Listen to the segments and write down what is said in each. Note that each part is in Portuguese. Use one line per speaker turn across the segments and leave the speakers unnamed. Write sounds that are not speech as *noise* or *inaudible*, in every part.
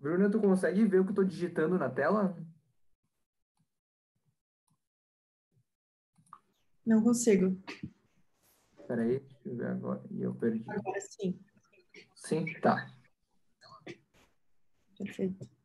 Bruna, tu consegue ver o que eu tô digitando na tela?
Não consigo.
Peraí, deixa eu ver agora. E eu perdi.
Agora sim.
Sim, tá.
Perfeito.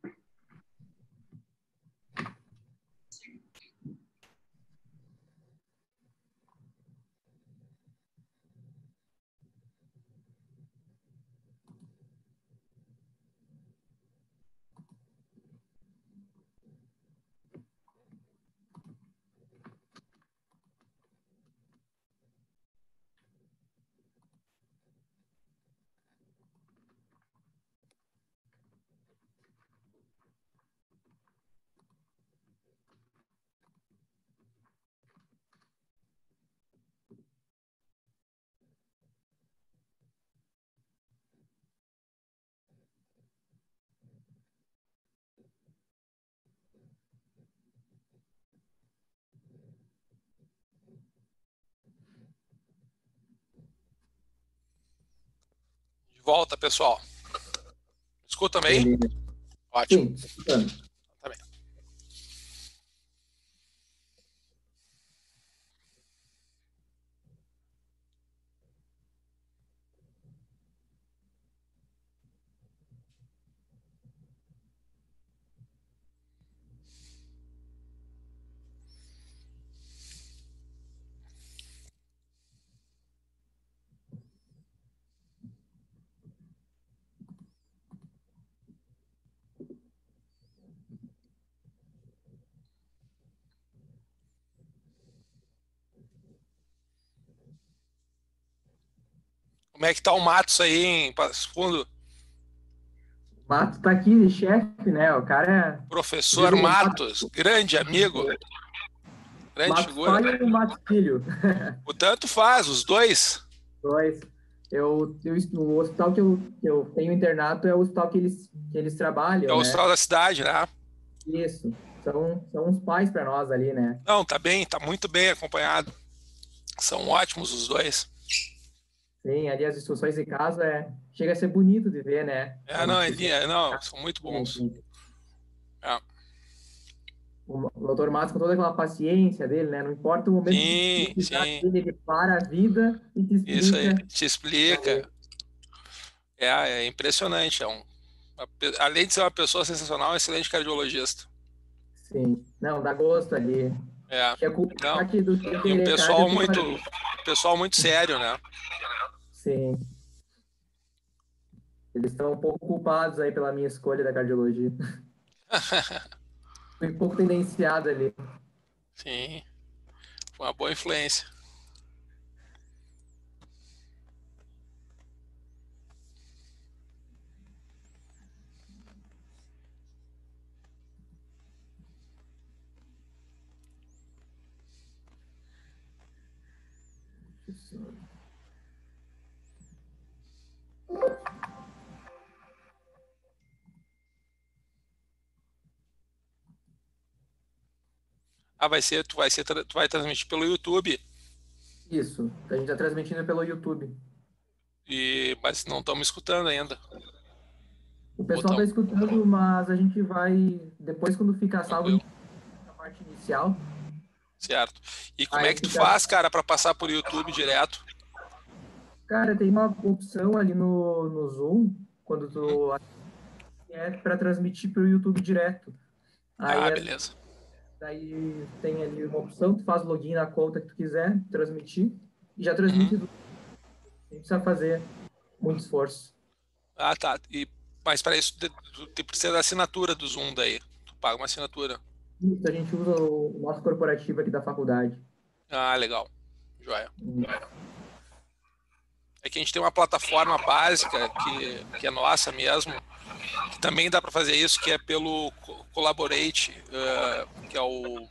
Volta, pessoal. Escuta bem? Ótimo.
Sim,
Como é que tá o Matos aí em Passo Fundo?
O Matos tá aqui, chefe, né? O cara é.
Professor Matos, grande amigo. Grande
Matos
figura.
pai e o Matos filho.
O tanto faz, os dois.
Dois. Eu, eu, o hospital que eu, que eu tenho internato é o hospital que eles, que eles trabalham.
É o
né?
hospital da cidade, né?
Isso. São, são uns pais para nós ali, né?
Não, tá bem, tá muito bem acompanhado. São ótimos os dois.
Sim, ali as instruções de caso é, chega a ser bonito de ver, né?
É, não, é, não, são muito bons. É.
O doutor Matos com toda aquela paciência dele, né? Não importa o momento
Sim,
que precisar
sim.
dele, ele para a vida e te explica.
Isso aí, te explica. É, é impressionante. É um, além de ser uma pessoa sensacional, é um excelente cardiologista.
Sim, não, dá gosto ali.
É.
É culpa
Não,
aqui do
E um
dele,
pessoal muito, pessoal muito sério, né?
Sim. Eles estão um pouco culpados aí pela minha escolha da cardiologia. *laughs* Fui um pouco tendenciado ali.
Sim. Foi uma boa influência. Ah, vai ser, tu vai ser, tu vai transmitir pelo YouTube,
Isso, a gente está transmitindo pelo YouTube.
e, mas não estamos escutando ainda.
O pessoal está escutando, mas a gente vai, depois quando ficar salvo, a gente na parte inicial.
Certo. E como
Aí
é que tu
fica-
faz, cara, para passar por YouTube direto?
Cara, tem uma opção ali no, no Zoom, quando tu é para transmitir para o YouTube direto. Aí
Ah,
é-
beleza.
Daí tem ali uma opção, tu faz login na conta que tu quiser transmitir e já transmite. do- Não precisa fazer muito esforço.
Ah, tá. E, mas para isso, tu precisa da assinatura do Zoom daí. Tu paga uma assinatura.
Isso, a gente usa o nosso corporativo aqui da faculdade.
Ah, legal. Joia. É que a gente tem uma plataforma básica que, que é nossa mesmo, que também dá para fazer isso, que é pelo Co- Collaborate, eh, que é o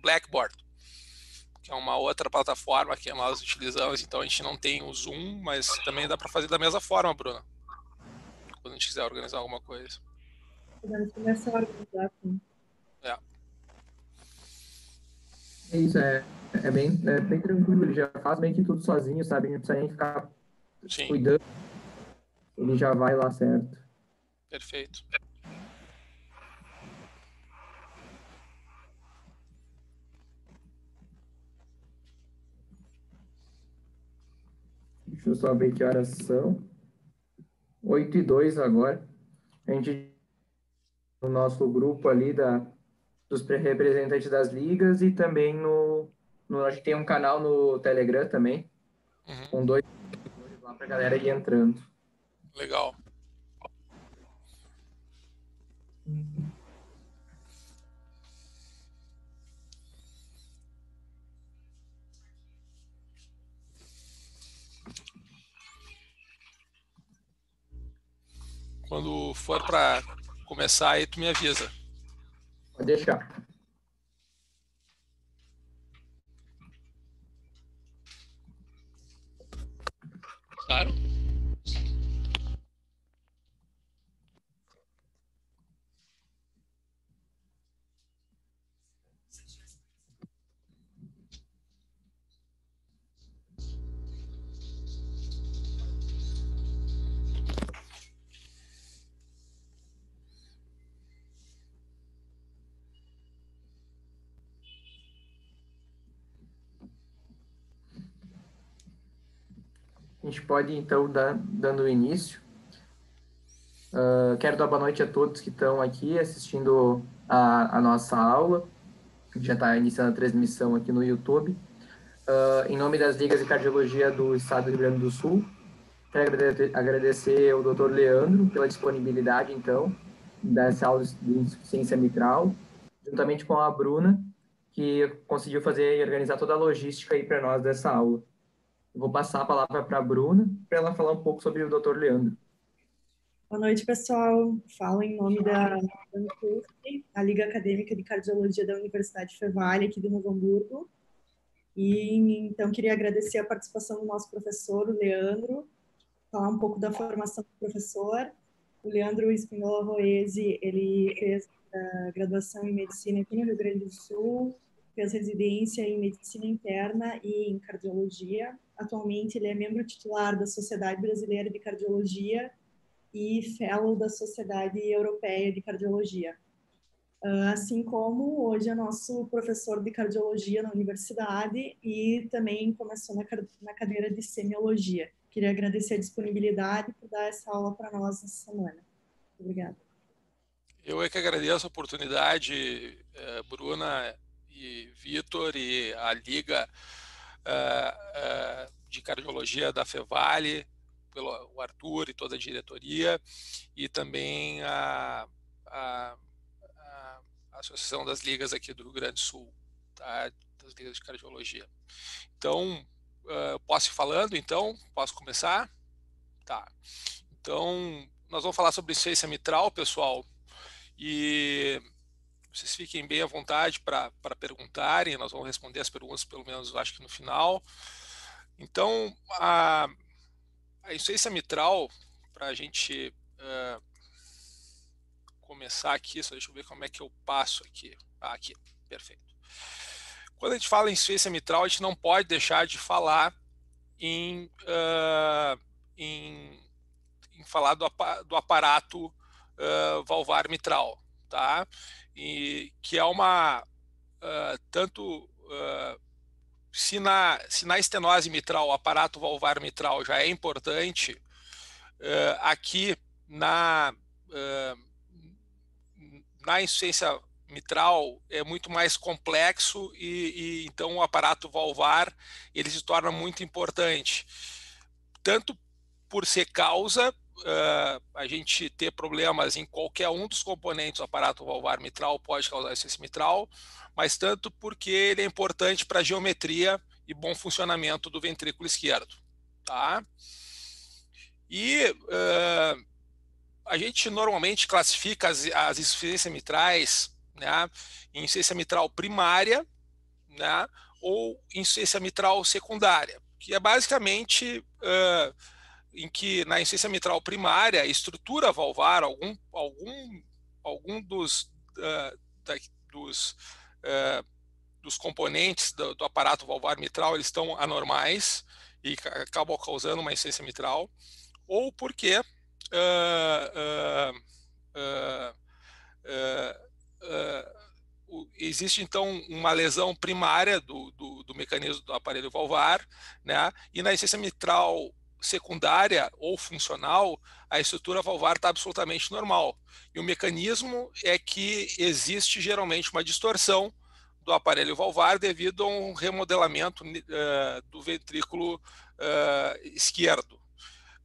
Blackboard, que é uma outra plataforma que nós utilizamos. Então a gente não tem o Zoom, mas também dá para fazer da mesma forma, Bruna. Quando a gente quiser organizar alguma coisa.
Podemos começar a organizar. sim.
É isso, é, é, bem, é bem tranquilo, ele já faz meio que tudo sozinho, sabe? Não precisa nem ficar
Sim,
cuidando. Ele já vai lá certo.
Perfeito.
Deixa eu só ver que horas são. 8 e 2 agora. A gente no nosso grupo ali da, dos representantes das ligas e também no, no. A gente tem um canal no Telegram também, uhum. com dois lá para a galera ir entrando.
Legal. Quando for para começar, aí tu me avisa.
Pode deixar.
Claro.
Gente pode, então, dar, dando início. Uh, quero dar boa noite a todos que estão aqui assistindo a, a nossa aula. Já está iniciando a transmissão aqui no YouTube. Uh, em nome das Ligas de Cardiologia do Estado do Rio Grande do Sul, quero agradecer ao Dr. Leandro pela disponibilidade, então, dessa aula de insuficiência mitral, juntamente com a Bruna, que conseguiu fazer e organizar toda a logística aí para nós dessa aula. Eu vou passar a palavra para a Bruna, para ela falar um pouco sobre o Dr. Leandro.
Boa noite, pessoal. Falo em nome da a Liga Acadêmica de Cardiologia da Universidade Fevale, aqui de Novo Hamburgo. E então queria agradecer a participação do nosso professor, o Leandro, falar um pouco da formação do professor. O Leandro Espinola Roese, ele fez graduação em medicina aqui no Rio Grande do Sul, fez residência em medicina interna e em cardiologia Atualmente, ele é membro titular da Sociedade Brasileira de Cardiologia e fellow da Sociedade Europeia de Cardiologia. Ah, assim como hoje é nosso professor de cardiologia na universidade e também começou na cadeira de semiologia. Queria agradecer a disponibilidade por dar essa aula para nós essa semana. Obrigada.
Eu é que agradeço a oportunidade, eh, Bruna e Vitor e a Liga uh, uh, de cardiologia da Fevale, pelo o Arthur e toda a diretoria, e também a, a, a, Associação das Ligas aqui do Rio Grande do Sul, tá? das ligas de cardiologia. Então, uh, posso ir falando, então? Posso começar? Tá. Então, nós vamos falar sobre insuficiência mitral, pessoal, e vocês fiquem bem à vontade para perguntarem, nós vamos responder as perguntas, pelo menos acho que no final. Então, a, a insuficiência mitral, para a gente uh, começar aqui, só deixa eu ver como é que eu passo aqui. Ah, aqui, perfeito. Quando a gente fala em insuficiência mitral, a gente não pode deixar de falar em, uh, em, em, falar do, do aparato uh, valvar mitral, tá? e que é uma uh, tanto uh, se na, se na estenose mitral, o aparato valvar mitral já é importante, uh, aqui na, na insuficiência mitral é muito mais complexo e, e, então o aparato valvar ele se torna muito importante, tanto por ser causa uh, a gente ter problemas em qualquer um dos componentes do aparato valvar mitral pode causar insuficiência mitral, mas tanto porque ele é importante para a geometria e bom funcionamento do ventrículo esquerdo. Tá? E uh, a gente normalmente classifica as, as insuficiências mitrais né, em insuficiência mitral primária né, ou insuficiência mitral secundária, que é basicamente uh, em que na insuficiência mitral primária, estrutura valvar, algum, algum, algum dos, uh, da, dos, uh, dos componentes do, do, aparato valvar mitral, eles estão anormais e acabam causando uma insuficiência mitral, ou porque uh, existe então uma lesão primária do, do, do, mecanismo do aparelho valvar, né? E na insuficiência mitral secundária ou funcional, a estrutura valvar está absolutamente normal. E o mecanismo é que existe geralmente uma distorção do aparelho valvar devido a um remodelamento uh, do ventrículo uh, esquerdo.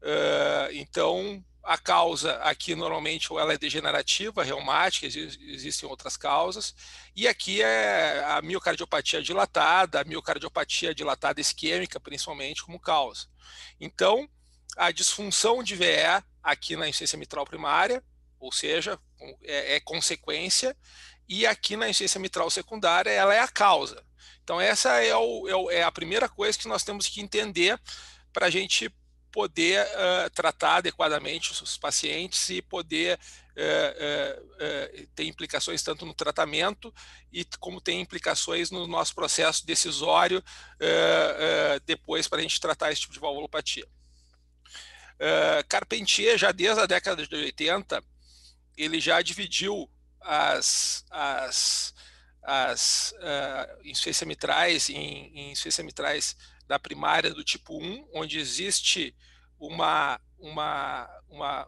Uh, então, a causa aqui normalmente ou ela é degenerativa, reumática, existem outras causas, e aqui é a miocardiopatia dilatada, a miocardiopatia dilatada isquêmica, principalmente, como causa. Então, a disfunção de VE aqui na insuficiência mitral primária, ou seja, é, é consequência, e aqui na insuficiência mitral secundária, ela é a causa. Então, essa é, o, é, é a primeira coisa que nós temos que entender para a gente poder uh, tratar adequadamente os pacientes e poder uh, uh, ter implicações tanto no tratamento e como tem implicações no nosso processo decisório depois para a gente tratar esse tipo de valvulopatia. Carpentier, já desde a década de 80, ele já dividiu as, as, as uh, insuficiência mitrais em, em insuficiência mitrais da primária do tipo 1, onde existe uma, uma, uma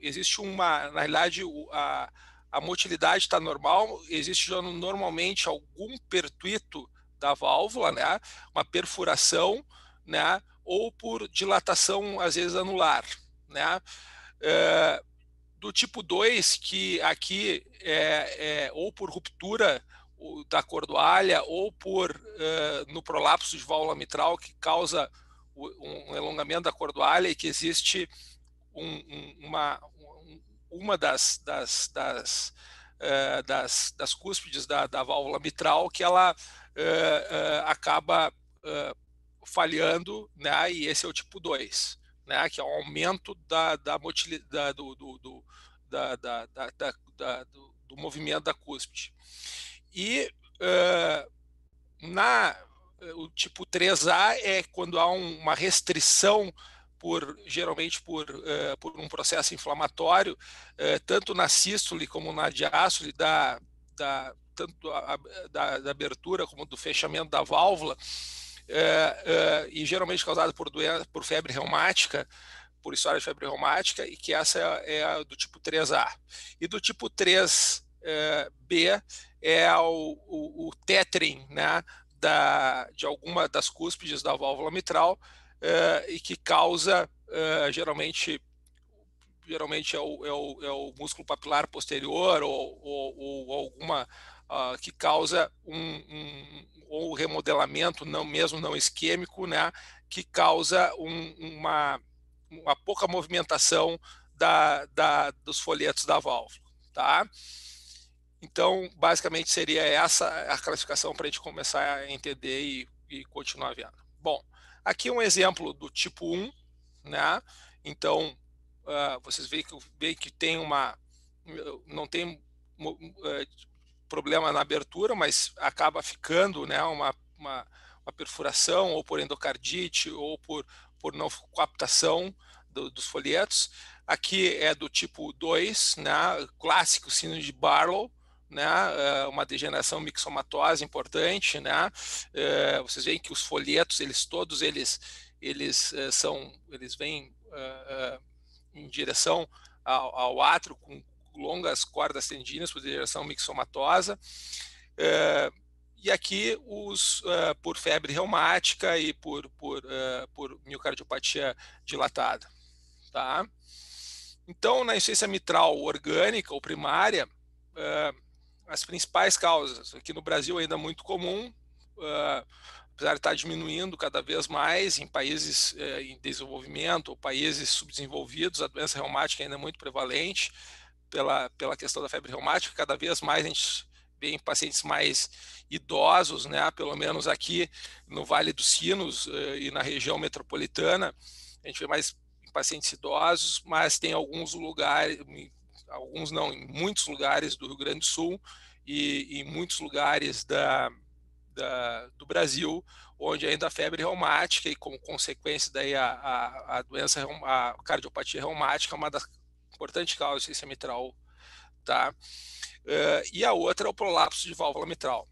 existe uma, na realidade, a, a motilidade está normal, existe normalmente algum pertuito da válvula, né, uma perfuração, né, ou por dilatação, às vezes, anular, né, é, do tipo 2, que aqui é, é ou por ruptura da cordoalha ou por uh, no prolapso de válvula mitral que causa um alongamento da cordoalha e que existe um, um, uma, uma das, das, das, uh, das, das cúspides da, da, válvula mitral que ela uh, acaba falhando, né? e esse é o tipo 2, né? que é o aumento da, da, motilidade, do, do, do, da, da, da, da do, do movimento da cúspide. E uh, na o tipo 3A é quando há um, uma restrição por geralmente por, uh, por um processo inflamatório, uh, tanto na sístole como na diástole da, da tanto a, da, da, abertura como do fechamento da válvula, uh, e geralmente causado por, doença, por febre reumática, por história de febre reumática, e que essa é, é a do tipo 3A. E do tipo 3B é o, o, o né, da, de alguma das cúspides da válvula mitral uh, e que causa uh, geralmente geralmente é o, é, o, é o, músculo papilar posterior ou, ou, ou alguma uh, que causa um, um, ou remodelamento não mesmo não isquêmico né que causa um, uma, uma pouca movimentação da, da, dos folhetos da válvula tá então, basicamente, seria essa a classificação para a gente começar a entender e, e, continuar vendo. Bom, aqui um exemplo do tipo 1, né? Então, uh, vocês veem que, veem que tem uma. não tem uh, problema na abertura, mas acaba ficando né, uma, uma, uma perfuração, ou por endocardite, ou por, por não captação do, dos folhetos. Aqui é do tipo 2, né, clássico sino de Barlow, né, eh, uma degeneração mixomatose importante, né, eh, vocês veem que os folhetos, eles todos eles, eles eh, são, eles vêm em direção ao, ao átrio com longas cordas tendíneas por degeneração mixomatosa, e aqui os por febre reumática e por, por, por miocardiopatia dilatada, tá? Então, na insuficiência mitral orgânica ou primária, as principais causas. Aqui no Brasil ainda é muito comum, uh, apesar de estar diminuindo cada vez mais em países uh, em desenvolvimento ou países subdesenvolvidos, a doença reumática ainda é muito prevalente pela, pela questão da febre reumática. Cada vez mais a gente vê em pacientes mais idosos, né? pelo menos aqui no Vale dos Sinos uh, e na região metropolitana, a gente vê mais pacientes idosos, mas tem alguns lugares, alguns não, em muitos lugares do Rio Grande do Sul e em muitos lugares da, da, do Brasil, onde ainda a febre reumática e como consequência daí a, a, a doença, a cardiopatia reumática é uma das importantes causas de insuficiência mitral, tá? Uh, e a outra é o prolapso de válvula mitral.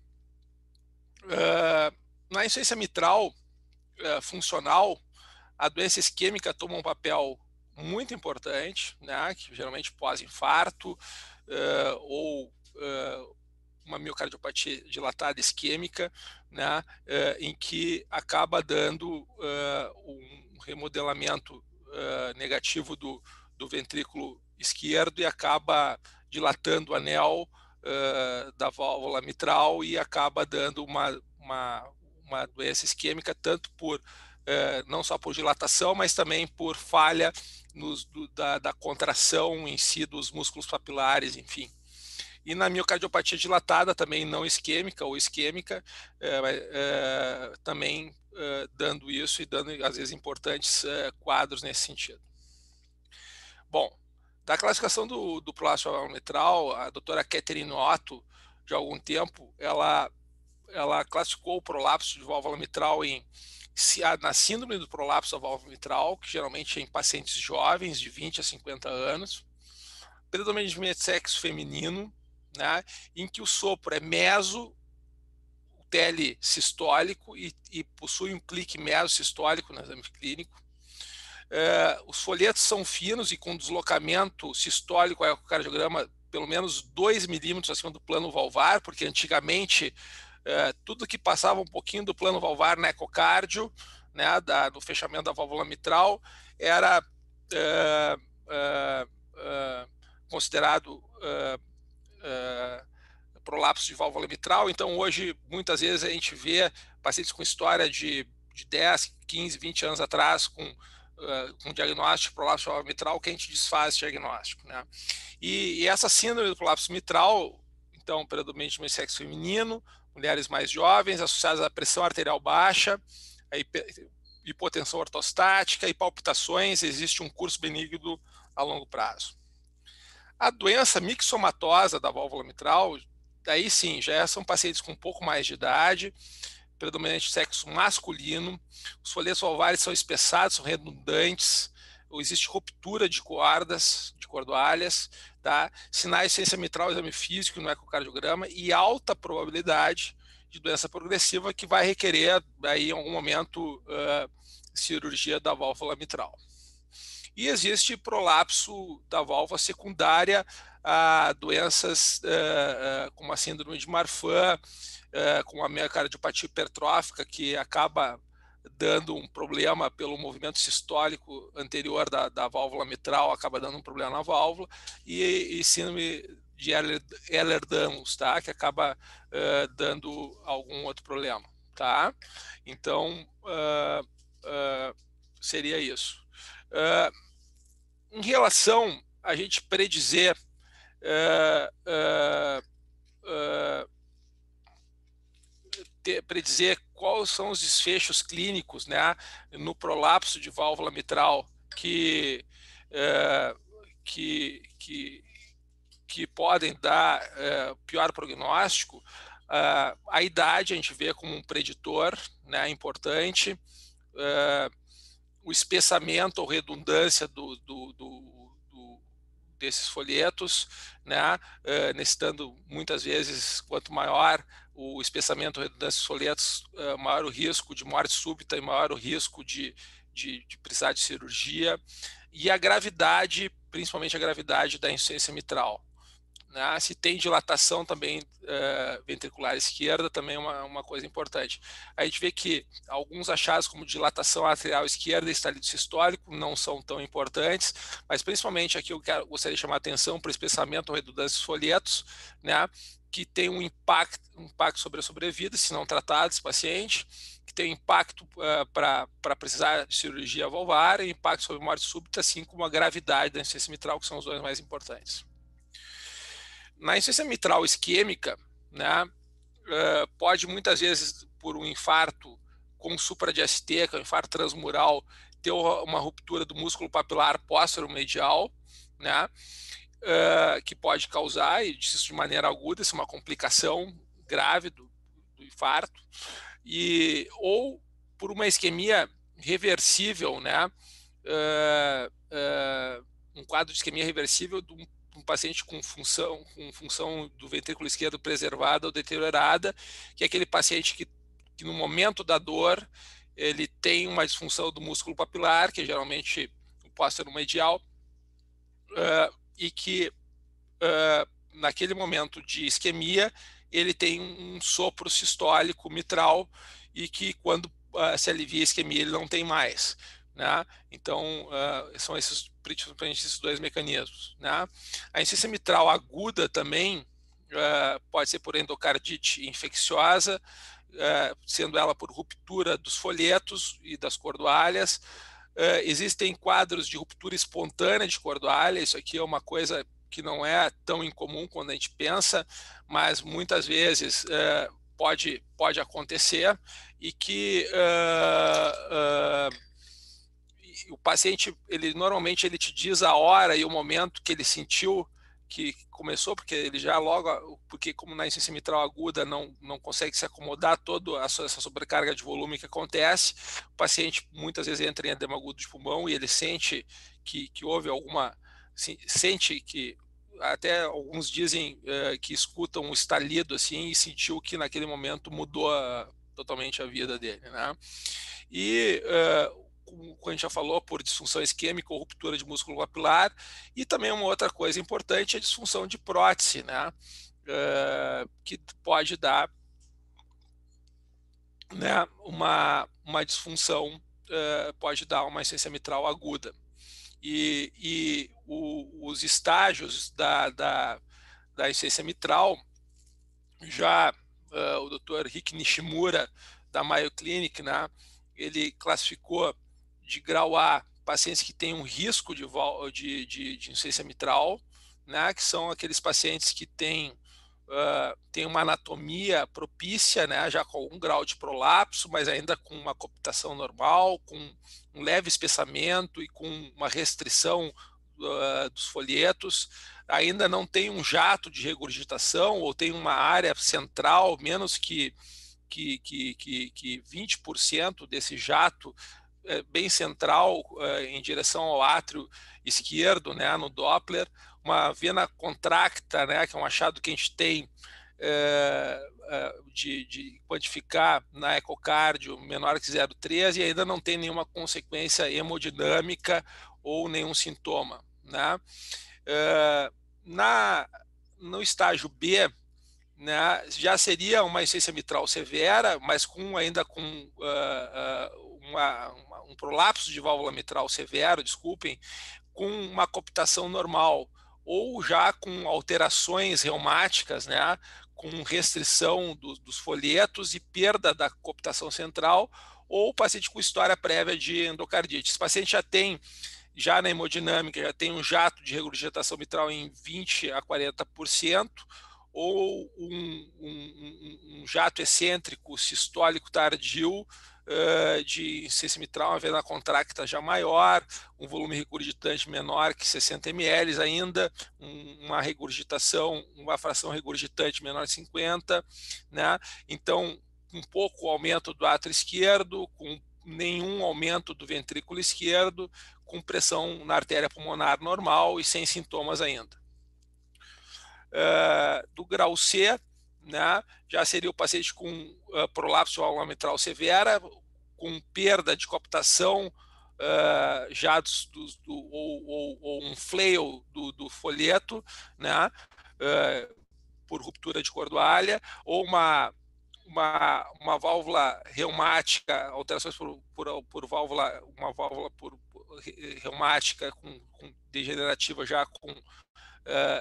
Uh, na insuficiência mitral uh, funcional, a doença isquêmica toma um papel muito importante, né, que geralmente pós-infarto uh, ou uh, uma miocardiopatia dilatada isquêmica, né, uh, em que acaba dando um remodelamento negativo do, do ventrículo esquerdo e acaba dilatando o anel da válvula mitral e acaba dando uma, uma, uma doença isquêmica, tanto por não só por dilatação, mas também por falha nos, do, da, da, contração em si dos músculos papilares, enfim. E na miocardiopatia dilatada, também não isquêmica ou isquêmica, é, é, também dando isso e dando, às vezes, importantes quadros nesse sentido. Bom, da classificação do, do prolapso mitral, a doutora Catherine Otto, de algum tempo, ela, ela classificou o prolapso de válvula mitral em na síndrome do prolapso da válvula mitral, que geralmente é em pacientes jovens, de 20 a 50 anos, predominantemente sexo feminino, né, em que o sopro é meso, telesistólico e, e possui um clique mesosistólico no exame clínico. É, os folhetos são finos e com deslocamento sistólico ecocardiograma pelo menos 2 milímetros acima do plano valvar, porque antigamente é, tudo que passava um pouquinho do plano valvar na ecocárdio, né, da, no fechamento da válvula mitral, era é, é, é considerado é, é, prolapso de válvula mitral. Então, hoje, muitas vezes a gente vê pacientes com história de, de 10, 15, 20 anos atrás, com com diagnóstico de prolapso mitral, que a gente desfaz diagnóstico. Né? E, e, essa síndrome do prolapso mitral, então, predominantemente sexo feminino, mulheres mais jovens, associadas à pressão arterial baixa, a hipotensão ortostática e palpitações, existe um curso benigno a longo prazo. A doença mixomatosa da válvula mitral, daí sim, já são pacientes com um pouco mais de idade, predominante sexo masculino, os folhetos valvares são espessados, são redundantes, existe ruptura de cordas, de cordoalhas, tá? sinais ciência mitral, exame físico no ecocardiograma e alta probabilidade de doença progressiva que vai requerer aí, em algum momento uh, cirurgia da válvula mitral. E existe prolapso da válvula secundária a doenças uh, uh, como a síndrome de Marfan, com a miocardiopatia hipertrófica, que acaba dando um problema pelo movimento sistólico anterior da, da válvula mitral, acaba dando um problema na válvula, e, e síndrome de Ehlers-Danlos, tá? Que acaba uh, dando algum outro problema, tá? Então, uh, uh, seria isso. em relação a gente predizer predizer quais são os desfechos clínicos né, no prolapso de válvula mitral que, é, que, que, que, podem dar é, pior prognóstico. É, a idade a gente vê como um preditor né, importante, é, o espessamento ou redundância do, do, do, do desses folhetos, né, é, necessitando muitas vezes, quanto maior o espessamento redundância de folhetos, uh, maior o risco de morte súbita e maior o risco de, de, de, precisar de cirurgia, e a gravidade, principalmente a gravidade da insuficiência mitral. Né? Se tem dilatação também uh, ventricular esquerda, também é uma, uma coisa importante. A gente vê que alguns achados, como dilatação arterial esquerda e estalido sistólico, não são tão importantes, mas principalmente aqui eu quero, gostaria de chamar a atenção para o espessamento ou redundância folhetos, né? Que tem um impacto, um impacto sobre a sobrevida, se não tratado esse paciente, que tem impacto uh, para precisar de cirurgia valvar e impacto sobre morte súbita, assim como a gravidade da insuficiência mitral, que são os dois mais importantes. Na insuficiência mitral isquêmica, né, uh, pode muitas vezes, por um infarto com supradiastia, que é um infarto transmural, ter uma ruptura do músculo papilar póstero medial, né, uh, que pode causar, e isso de maneira aguda, isso é uma complicação grave do, do infarto, e, ou por uma isquemia reversível, né? Uh, uh, um quadro de isquemia reversível de um, um, paciente com função, com função do ventrículo esquerdo preservada ou deteriorada, que é aquele paciente que, que no momento da dor ele tem uma disfunção do músculo papilar, que geralmente o póstero medial, uh, e que uh, naquele momento de isquemia ele tem um sopro sistólico mitral e que quando uh, se alivia a isquemia ele não tem mais. Né? Então, são esses, principalmente esses dois mecanismos. Né? A insuficiência mitral aguda também pode ser por endocardite infecciosa, é, sendo ela por ruptura dos folhetos e das cordoalhas. É, existem quadros de ruptura espontânea de cordoalha, isso aqui é uma coisa que não é tão incomum quando a gente pensa, mas muitas vezes é, pode, pode acontecer e que uh, o paciente, ele normalmente ele te diz a hora e o momento que ele sentiu que começou, porque ele já logo, porque como na insuficiência mitral aguda não, não consegue se acomodar toda essa sobrecarga de volume que acontece, o paciente muitas vezes entra em edema agudo de pulmão e ele sente que, que houve alguma, sente que até alguns dizem uh, que escutam um estalido assim e sentiu que naquele momento mudou a, totalmente a vida dele, né? E uh, como a gente já falou, por disfunção isquêmica ou ruptura de músculo papilar, e também uma outra coisa importante é a disfunção de prótese, né? Uh, que pode dar né, uma, uma disfunção, uh, pode dar uma insuficiência mitral aguda. E, e o, os estágios da, da, da insuficiência mitral, já uh, o Dr. Rick Nishimura, da Mayo Clinic, né, ele classificou de grau A, pacientes que têm um risco de, de, de, de insuficiência mitral, né, que são aqueles pacientes que têm, uh, têm uma anatomia propícia, né, já com algum grau de prolapso, mas ainda com uma cooptação normal, com um leve espessamento e com uma restrição uh, dos folhetos, ainda não tem um jato de regurgitação ou tem uma área central, menos que, que, que, que, que 20% desse jato bem central é, em direção ao átrio esquerdo, né, no Doppler, uma vena contracta, né, que é um achado que a gente tem é, de, de, quantificar na ecocardio menor que 0,3 e ainda não tem nenhuma consequência hemodinâmica ou nenhum sintoma. Né? na, no estágio B, né, já seria uma insuficiência mitral severa, mas com ainda com uh, uh, uma, um prolapso de válvula mitral severo, desculpem, com uma cooptação normal, ou já com alterações reumáticas, né, com restrição do, dos folhetos e perda da cooptação central, ou paciente com história prévia de endocardite. Esse paciente já tem, já na hemodinâmica, já tem um jato de regurgitação mitral em 20 a 40%, ou um, um, um jato excêntrico sistólico tardio uh, de insuficiência mitral, uma vena contracta já maior, um volume regurgitante menor que 60 ml ainda, um, uma regurgitação, uma fração regurgitante menor de 50, né? Então, um pouco aumento do átrio esquerdo, com nenhum aumento do ventrículo esquerdo, com pressão na artéria pulmonar normal e sem sintomas ainda. Uh, do grau C, né, já seria o paciente com uh, prolapso mitral severa, com perda de cooptação uh, já do, do, ou, ou, ou, um flail do, do folheto, né, uh, por ruptura de cordoalha, ou uma, uma, uma válvula reumática, alterações por, por, por válvula, uma válvula por, por reumática com, com degenerativa já com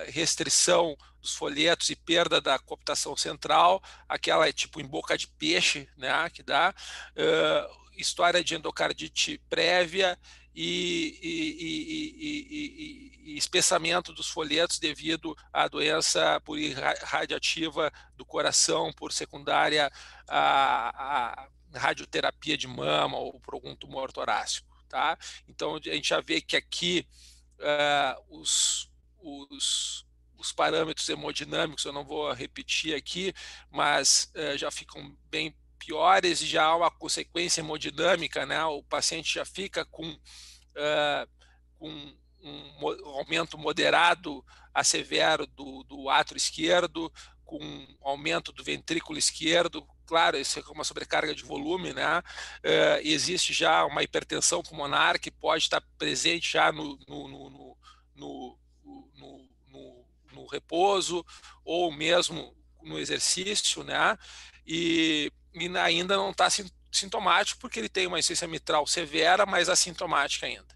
restrição dos folhetos e perda da cooptação central, aquela é tipo em boca de peixe, né, que dá, uh, história de endocardite prévia e, e, e, e, espessamento dos folhetos devido à doença por radiativa do coração, por secundária à, à radioterapia de mama ou por algum tumor torácico. Tá? Então, a gente já vê que aqui uh, os, os, os parâmetros hemodinâmicos, eu não vou repetir aqui, mas uh, já ficam bem piores e já há uma consequência hemodinâmica, né? O paciente já fica com, uh, com um aumento moderado a severo do, do átrio esquerdo, com aumento do ventrículo esquerdo, claro, isso é uma sobrecarga de volume, né? Uh, existe já uma hipertensão pulmonar que pode estar presente já no, no, no, no, no, repouso ou mesmo no exercício, né? E, e ainda não está sintomático porque ele tem uma insuficiência mitral severa, mas assintomática ainda.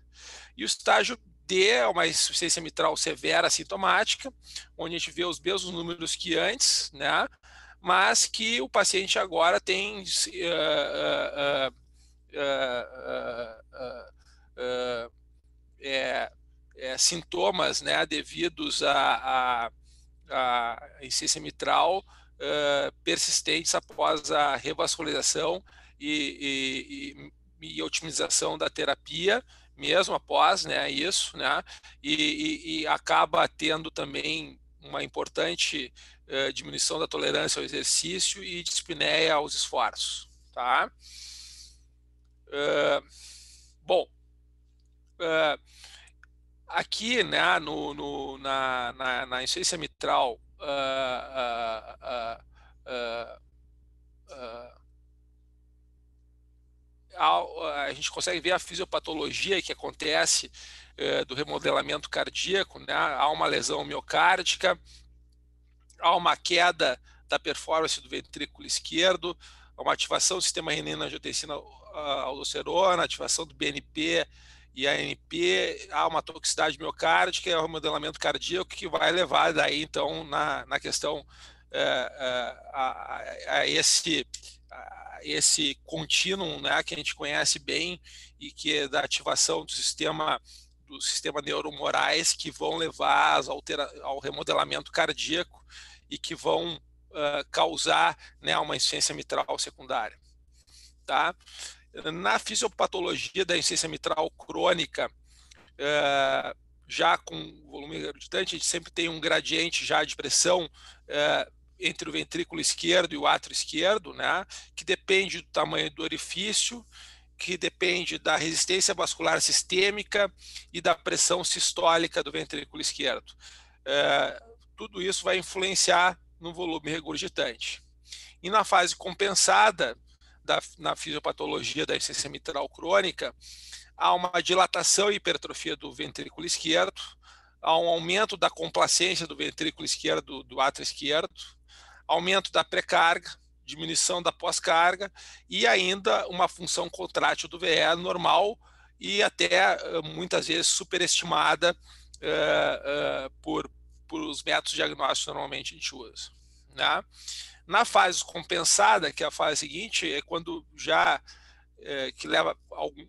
E o estágio D é uma insuficiência mitral severa assintomática, onde a gente vê os mesmos números que antes, né? mas que o paciente agora tem uh, uh, é, é, sintomas né, devidos à, à, insuficiência mitral persistentes após a revascularização e, e, e, e otimização da terapia, mesmo após né, isso, né, e, acaba tendo também uma importante uh, diminuição da tolerância ao exercício e dispneia aos esforços. Tá? Uh, bom, uh, aqui né, no, no, na, na, na insuficiência mitral, a gente consegue ver a fisiopatologia que acontece eh, do remodelamento cardíaco, né? há uma lesão miocárdica, há uma queda da performance do ventrículo esquerdo, há uma ativação do sistema renina-angiotensina aldosterona, ativação do BNP e ANP, há uma toxicidade miocárdica e o remodelamento cardíaco que vai levar daí então na, na questão é, é, a, a, esse a esse contínuo né, que a gente conhece bem e que é da ativação do sistema do sistema neuromorais que vão levar altera ao remodelamento cardíaco e que vão uh, causar né, uma insuficiência mitral secundária. Tá? Na fisiopatologia da insuficiência mitral crônica, uh, já com volume graditante, a gente sempre tem um gradiente já de pressão uh, entre o ventrículo esquerdo e o átrio esquerdo, né, que depende do tamanho do orifício que depende da resistência vascular sistêmica e da pressão sistólica do ventrículo esquerdo. É, tudo isso vai influenciar no volume regurgitante. E na fase compensada, da, na fisiopatologia da insuficiência mitral crônica, há uma dilatação e hipertrofia do ventrículo esquerdo, há um aumento da complacência do ventrículo esquerdo do átrio esquerdo, aumento da pré-carga, diminuição da pós-carga e ainda uma função contrátil do VE normal e até eh, muitas vezes superestimada uh, uh, por, por os métodos diagnósticos normalmente a gente usa. Né? Na fase compensada, que é a fase seguinte, é quando já é, que leva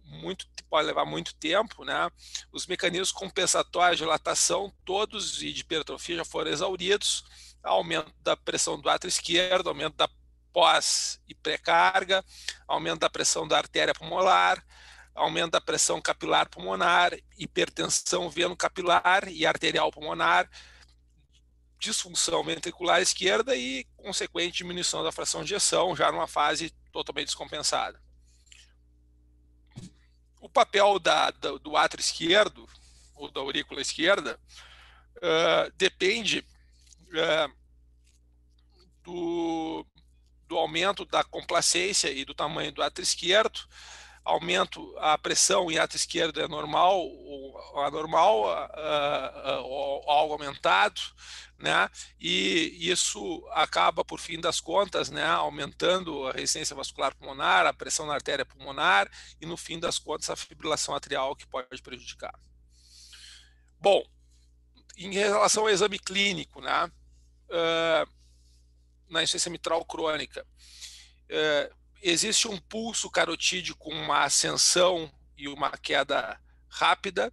muito pode levar muito tempo, né? Os mecanismos compensatórios de dilatação todos e de hipertrofia já foram exauridos, aumento da pressão do átrio esquerdo, aumento da pós e pré-carga, aumento da pressão da artéria pulmonar, aumento da pressão capilar pulmonar, hipertensão veno-capilar e arterial pulmonar, disfunção ventricular esquerda e consequente diminuição da fração de ejeção, já numa fase totalmente descompensada. O papel da, da, do átrio esquerdo, ou da aurícula esquerda, uh, depende uh, do, do aumento da complacência e do tamanho do ato esquerdo, aumento a pressão em ato esquerdo é normal ou anormal ou algo aumentado, né? E isso acaba por fim das contas, né, aumentando a resistência vascular pulmonar, a pressão na artéria pulmonar e no fim das contas a fibrilação atrial que pode prejudicar. Bom, em relação ao exame clínico, né? Na insuficiência mitral crônica. É, existe um pulso carotídeo com uma ascensão e uma queda rápida,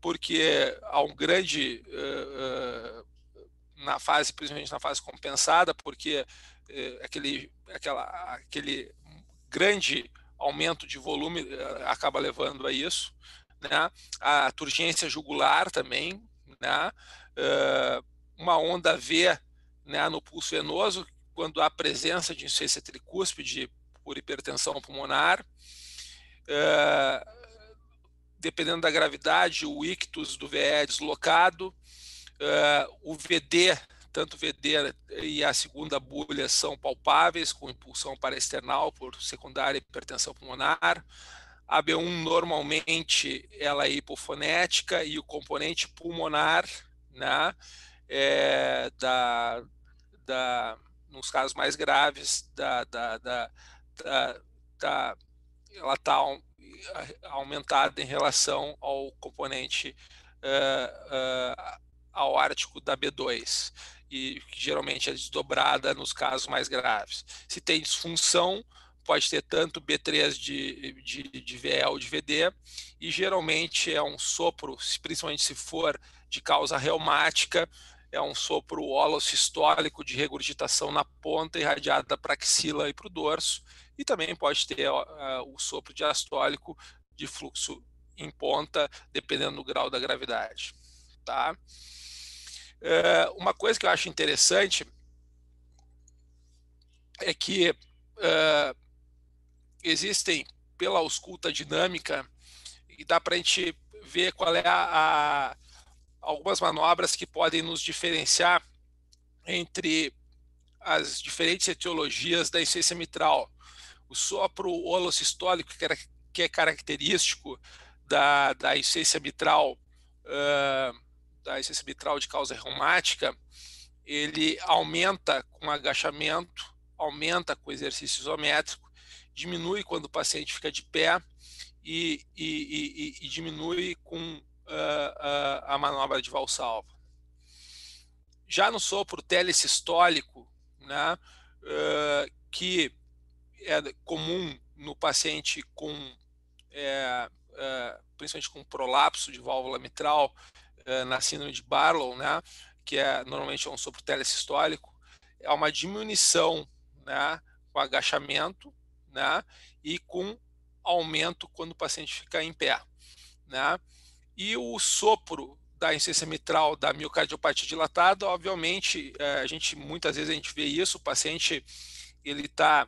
porque há um grande uh, uh, na fase, principalmente na fase compensada, porque uh, aquele, aquela, aquele grande aumento de volume acaba levando a isso, né? A turgência jugular também, né? uma onda V né, no pulso venoso, quando há presença de insuficiência tricúspide por hipertensão pulmonar. É, dependendo da gravidade, o ictus do VE é deslocado, é, o VD tanto VD e a segunda bulha são palpáveis, com impulsão para external por secundária hipertensão pulmonar. A B1 normalmente ela é hipofonética e o componente pulmonar, né, é, da, da, nos casos mais graves, da, da, da, da, da ela está aumentada em relação ao componente uh, uh, aórtico da B2 e que geralmente é desdobrada nos casos mais graves. Se tem disfunção, pode ter tanto B3 de, de, de VE ou de VD, e geralmente é um sopro, principalmente se for de causa reumática, é um sopro holossistólico de regurgitação na ponta irradiada para a axila e para o dorso, e também pode ter uh, o sopro diastólico de fluxo em ponta, dependendo do grau da gravidade. Tá? Uh, uma coisa que eu acho interessante é que uh, existem pela ausculta dinâmica e dá para a gente ver qual é a, a, algumas manobras que podem nos diferenciar entre as diferentes etiologias da insuficiência mitral. O sopro holossistólico, que é característico da, da insuficiência mitral, uh, da insuficiência mitral de causa reumática, ele aumenta com agachamento, aumenta com exercício isométrico, diminui quando o paciente fica de pé e, e, e, e diminui com uh, uh, a manobra de valsalva. Já no sopro telesistólico, né, que é comum no paciente com, é, é, principalmente com prolapso de válvula mitral, é, na síndrome de Barlow, né, que é normalmente é um sopro telesistólico, é uma diminuição né, com agachamento né? E com aumento quando o paciente fica em pé, né? E o sopro da insuficiência mitral da miocardiopatia dilatada, obviamente, eh, a gente muitas vezes a gente vê isso, o paciente ele está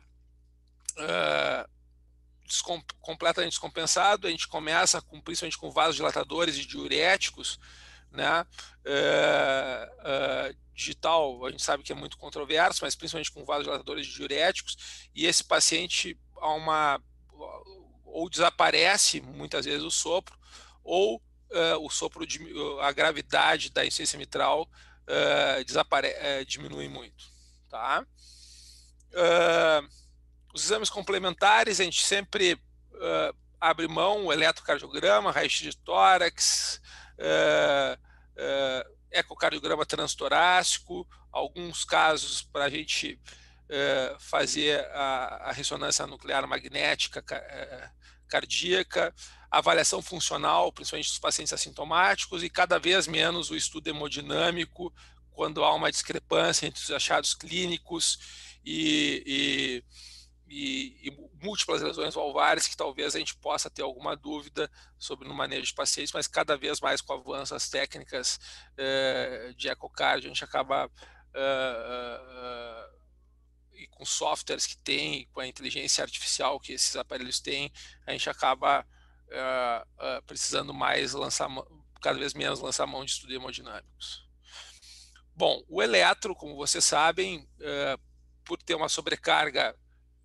uh, descom completamente descompensado, a gente começa com principalmente com vasodilatadores e diuréticos, né? Uh, uh, digital, a gente sabe que é muito controverso, mas principalmente com vasodilatadores diuréticos, e esse paciente há uma ou desaparece muitas vezes o sopro, ou o sopro, a gravidade da insuficiência mitral uh, desapare, uh, diminui muito. Tá? Os exames complementares, a gente sempre abre mão, o eletrocardiograma, raio-x de tórax, ecocardiograma transtorácico, alguns casos para a gente fazer a, a, ressonância nuclear magnética é, cardíaca, avaliação funcional, principalmente dos pacientes assintomáticos, e cada vez menos o estudo hemodinâmico, quando há uma discrepância entre os achados clínicos e, e, e, e, múltiplas lesões valvares, que talvez a gente possa ter alguma dúvida sobre no manejo de pacientes, mas cada vez mais com o avanço das técnicas uh, de ecocardio, a gente acaba uh, uh, e com softwares que tem, com a inteligência artificial que esses aparelhos têm, a gente acaba precisando mais lançar, cada vez menos lançar mão de estudos hemodinâmicos. Bom, o eletro, como vocês sabem, por ter uma sobrecarga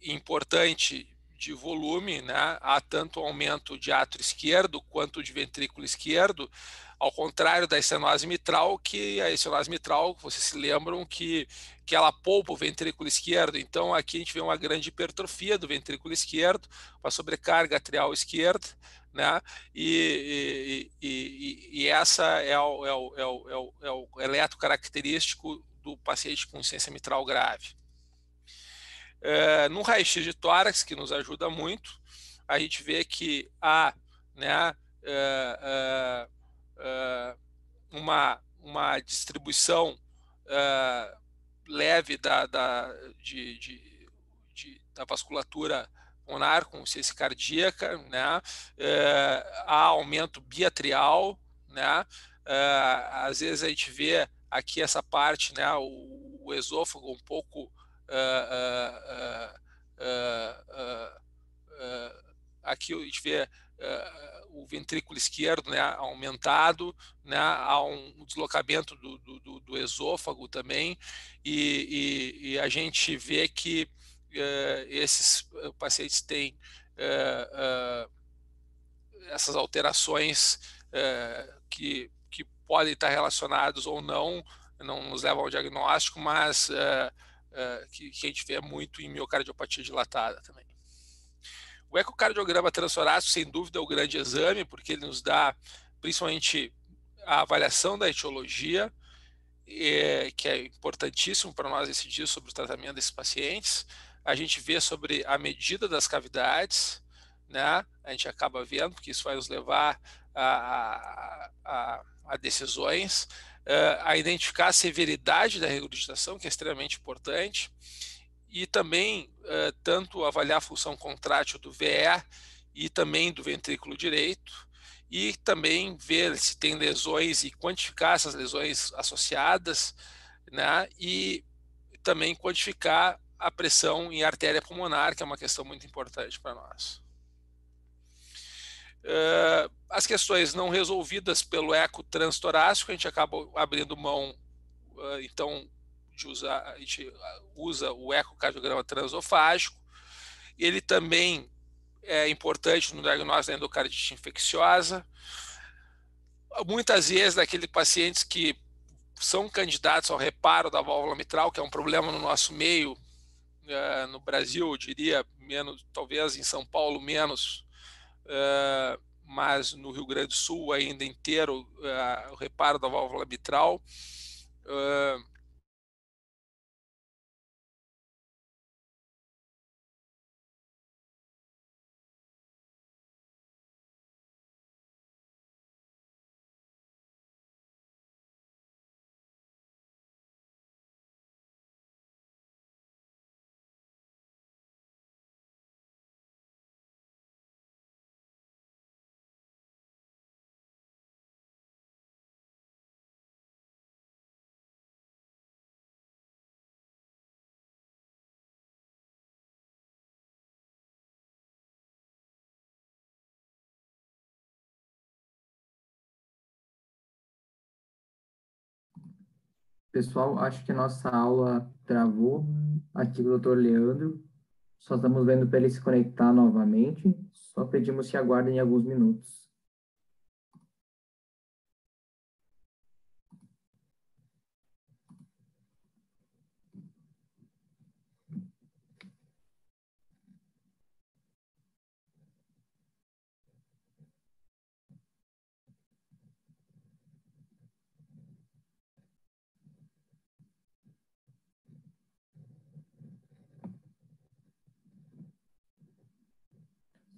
importante de volume, né? há tanto aumento de ato esquerdo quanto de ventrículo esquerdo, ao contrário da estenose mitral, que a estenose mitral, vocês se lembram que, que ela poupa o ventrículo esquerdo, então aqui a gente vê uma grande hipertrofia do ventrículo esquerdo, uma sobrecarga atrial esquerda, né? E, e, e, e essa é o, é, o, é, o, é, o, é o característico do paciente com insuficiência mitral grave. É, no raio-x de tórax, que nos ajuda muito, a gente vê que há né, é, é, uma, uma distribuição leve da, da, de, de, de, da vasculatura pulmonar com ciência cardíaca, né? há aumento biatrial, né? às vezes a gente vê aqui essa parte, né? o, o esôfago um pouco aqui a gente vê o ventrículo esquerdo né, aumentado, né, há um deslocamento do, do, do esôfago também, e, e, e, a gente vê que uh, esses pacientes têm uh, uh, essas alterações que, que podem estar relacionados ou não, não nos levam ao diagnóstico, mas que, que a gente vê muito em miocardiopatia dilatada também. O ecocardiograma transtorácico, sem dúvida, é o grande exame, porque ele nos dá principalmente a avaliação da etiologia, que é importantíssimo para nós decidir sobre o tratamento desses pacientes. A gente vê sobre a medida das cavidades, né? A gente acaba vendo, porque isso vai nos levar a, a, a decisões, uh, a identificar a severidade da regurgitação, que é extremamente importante, e também uh, tanto avaliar a função contrátil do VE e também do ventrículo direito, e também ver se tem lesões e quantificar essas lesões associadas, né? E também quantificar a pressão em artéria pulmonar, que é uma questão muito importante para nós. Uh, as questões não resolvidas pelo eco transtorácico, a gente acaba abrindo mão, uh, então, de usar, a gente usa o ecocardiograma transofágico. Ele também é importante no diagnóstico da endocardite infecciosa. Muitas vezes, daqueles pacientes que são candidatos ao reparo da válvula mitral, que é um problema no nosso meio, é, no Brasil, eu diria, menos, talvez em São Paulo menos, é, mas no Rio Grande do Sul ainda inteiro, é, o reparo da válvula mitral.
Pessoal, acho que nossa aula travou aqui do Dr. Leandro. Só estamos vendo para ele se conectar novamente. Só pedimos que aguardem alguns minutos.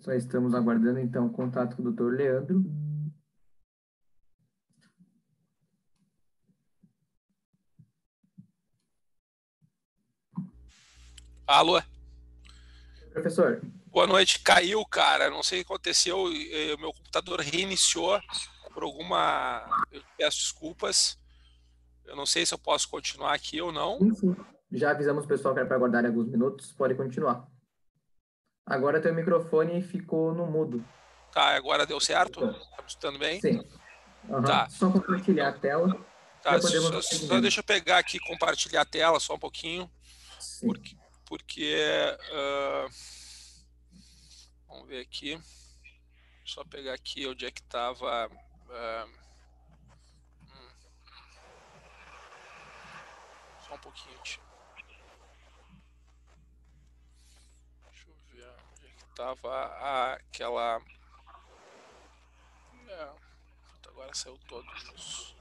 Só estamos aguardando, então, o contato com o doutor Leandro.
Alô?
Professor.
Boa noite. Caiu, cara. Não sei o que aconteceu. O meu computador reiniciou por alguma. Eu peço desculpas. Eu não sei se eu posso continuar aqui ou não.
Sim, sim. Já avisamos o pessoal que era para aguardar alguns minutos. Pode continuar. Agora teu microfone ficou no mudo.
Tá, agora deu certo? Tá me escutando bem?
Sim. Uhum. Tá. Só compartilhar a tela.
Tá, só, só, deixa eu pegar aqui compartilhar a tela só um pouquinho. Sim. Porque, porque uh, vamos ver aqui. Só pegar aqui onde é que estava. Uh, hum. Só um pouquinho, tio. Tava aquela. É, agora saiu todos.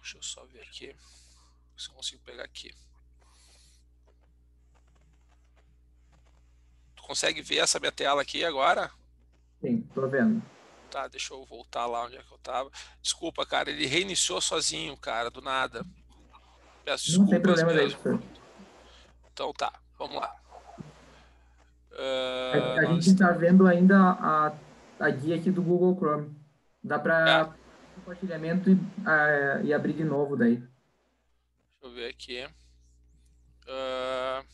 Deixa eu só ver aqui. Se eu consigo pegar aqui. Tu consegue ver essa minha tela aqui agora?
Sim, tô vendo.
Tá, deixa eu voltar lá onde é que eu tava. Desculpa, cara, ele reiniciou sozinho, cara, do nada.
Peço Não tem problema mesmo.
Então tá, vamos lá.
Uh, a, a gente está vendo ainda a, a guia aqui do Google Chrome. Dá para é. compartilhamento e, uh, e abrir de novo daí. Deixa
eu ver aqui. Uh,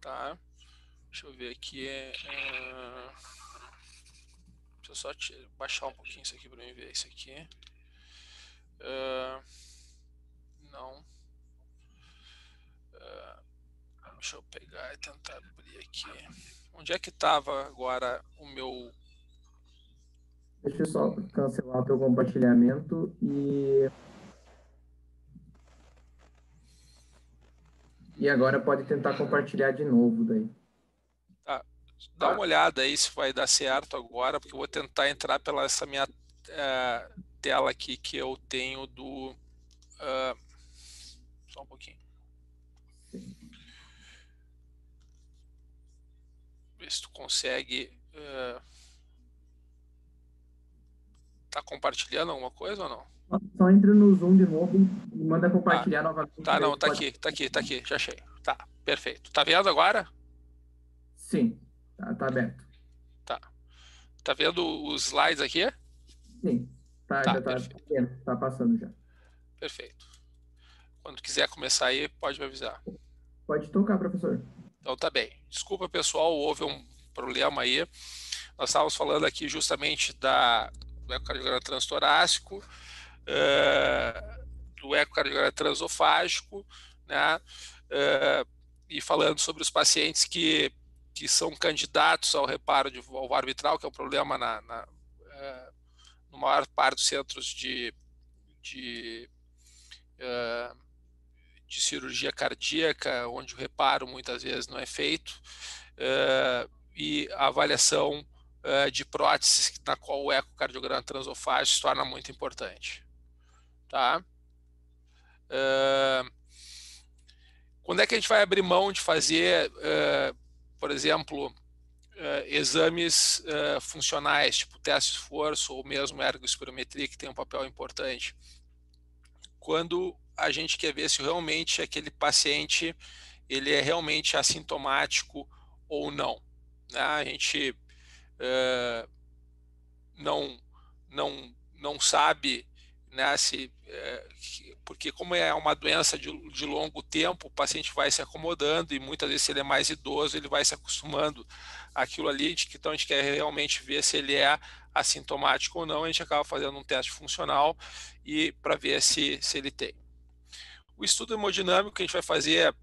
tá. Deixa eu ver aqui. Uh, Deixa eu só te, baixar um pouquinho isso aqui para mim ver isso aqui. Uh, não. Uh, deixa eu pegar e tentar abrir aqui. Onde é que estava agora o meu.
Deixa eu só cancelar o teu compartilhamento e. E agora pode tentar compartilhar de novo daí.
Tá. Dá uma olhada aí se vai dar certo agora, porque eu vou tentar entrar pela essa minha é, tela aqui que eu tenho do. Uh, só um pouquinho. Ver se tu consegue. Uh, tá compartilhando alguma coisa ou não?
Só entra no Zoom de novo e manda compartilhar
ah,
novamente.
Tá, não, tá pode... aqui, tá aqui, tá aqui, já achei. Tá, perfeito. Tá vendo agora?
Sim, tá, tá aberto.
Tá. Tá vendo os slides aqui?
Sim, tá, tá já tá, tá passando já.
Perfeito. Quando quiser começar aí, pode me avisar.
Pode tocar, professor.
Então tá bem. Desculpa, pessoal, houve um problema aí. Nós estávamos falando aqui justamente da, do ecocardiograma transtorácico, uh, do ecocardiograma transofágico, né? Uh, e falando sobre os pacientes que, que são candidatos ao reparo de valvar vitral, que é um problema na, na uh, no maior parte dos centros de, de, uh, de cirurgia cardíaca, onde o reparo muitas vezes não é feito, uh, e a avaliação uh, de próteses, na qual o ecocardiograma transofágico se torna muito importante. Tá? quando é que a gente vai abrir mão de fazer, por exemplo, uh, exames uh, funcionais, tipo teste de esforço ou mesmo ergospirometria, que tem um papel importante. Quando a gente quer ver se realmente aquele paciente ele é realmente assintomático ou não. Né? A gente uh, não, não, não sabe né, se, porque como é uma doença de, de, longo tempo, o paciente vai se acomodando e muitas vezes se ele é mais idoso, ele vai se acostumando aquilo ali, então a gente quer realmente ver se ele é assintomático ou não, a gente acaba fazendo um teste funcional e para ver se, se ele tem. O estudo hemodinâmico que a gente vai fazer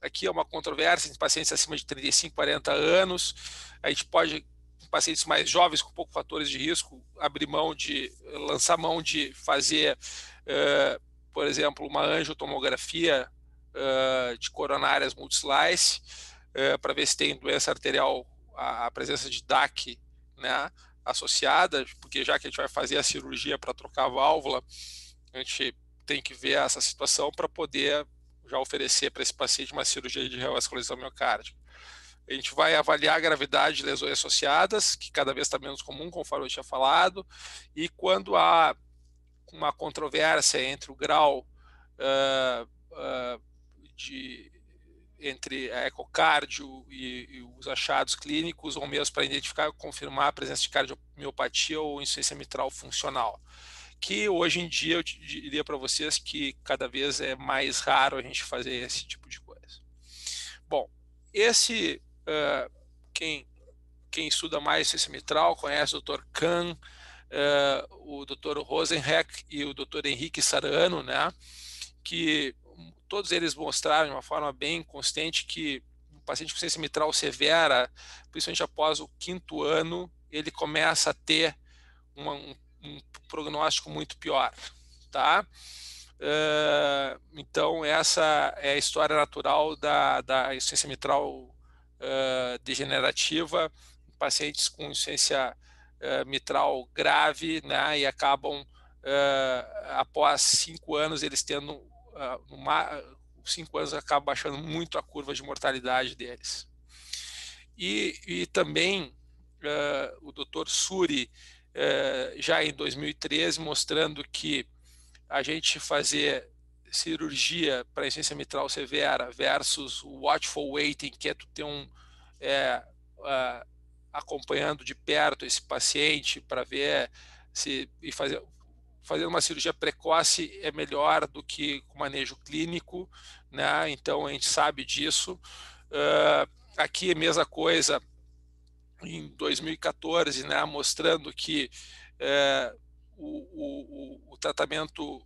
aqui é uma controvérsia em pacientes acima de 35, 40 anos. A gente pode, em pacientes mais jovens, com poucos fatores de risco, abrir mão de, lançar mão de fazer, uh, por exemplo, uma angiotomografia uh, de coronárias multislice, uh, para ver se tem doença arterial a, a presença de DAC né, associada, porque já que a gente vai fazer a cirurgia para trocar a válvula, a gente tem que ver essa situação para poder já oferecer para esse paciente uma cirurgia de revascularização miocárdica. A gente vai avaliar a gravidade de lesões associadas, que cada vez está menos comum, conforme eu tinha falado, e quando há uma controvérsia entre o grau uh, uh, de entre a ecocardio e, e, os achados clínicos, ou mesmo para identificar e confirmar a presença de cardiomiopatia ou insuficiência mitral funcional. Que hoje em dia eu diria para vocês que cada vez é mais raro a gente fazer esse tipo de coisa. Bom, esse, uh, quem, quem estuda mais insuficiência mitral conhece o Dr. Kahn, uh, o Dr. Rosenheck e o Dr. Henrique Sarano, né? que todos eles mostraram de uma forma bem consistente que o paciente com ciência mitral severa, principalmente após o quinto ano, ele começa a ter um, um, prognóstico muito pior, tá? Uh, então essa é a história natural da, da insuficiência mitral uh, degenerativa, pacientes com insuficiência uh, mitral grave, né, e acabam após cinco anos eles tendo uh, cinco anos acaba baixando muito a curva de mortalidade deles. E, e também o Dr. Suri, já em 2013, mostrando que a gente fazer cirurgia para insuficiência mitral severa versus o watchful waiting, que é tu ter um é, uh, acompanhando de perto esse paciente para ver se e fazer fazer uma cirurgia precoce é melhor do que com manejo clínico, né? Então a gente sabe disso. Uh, aqui mesma coisa em 2014, né, mostrando que é, o, o, o, tratamento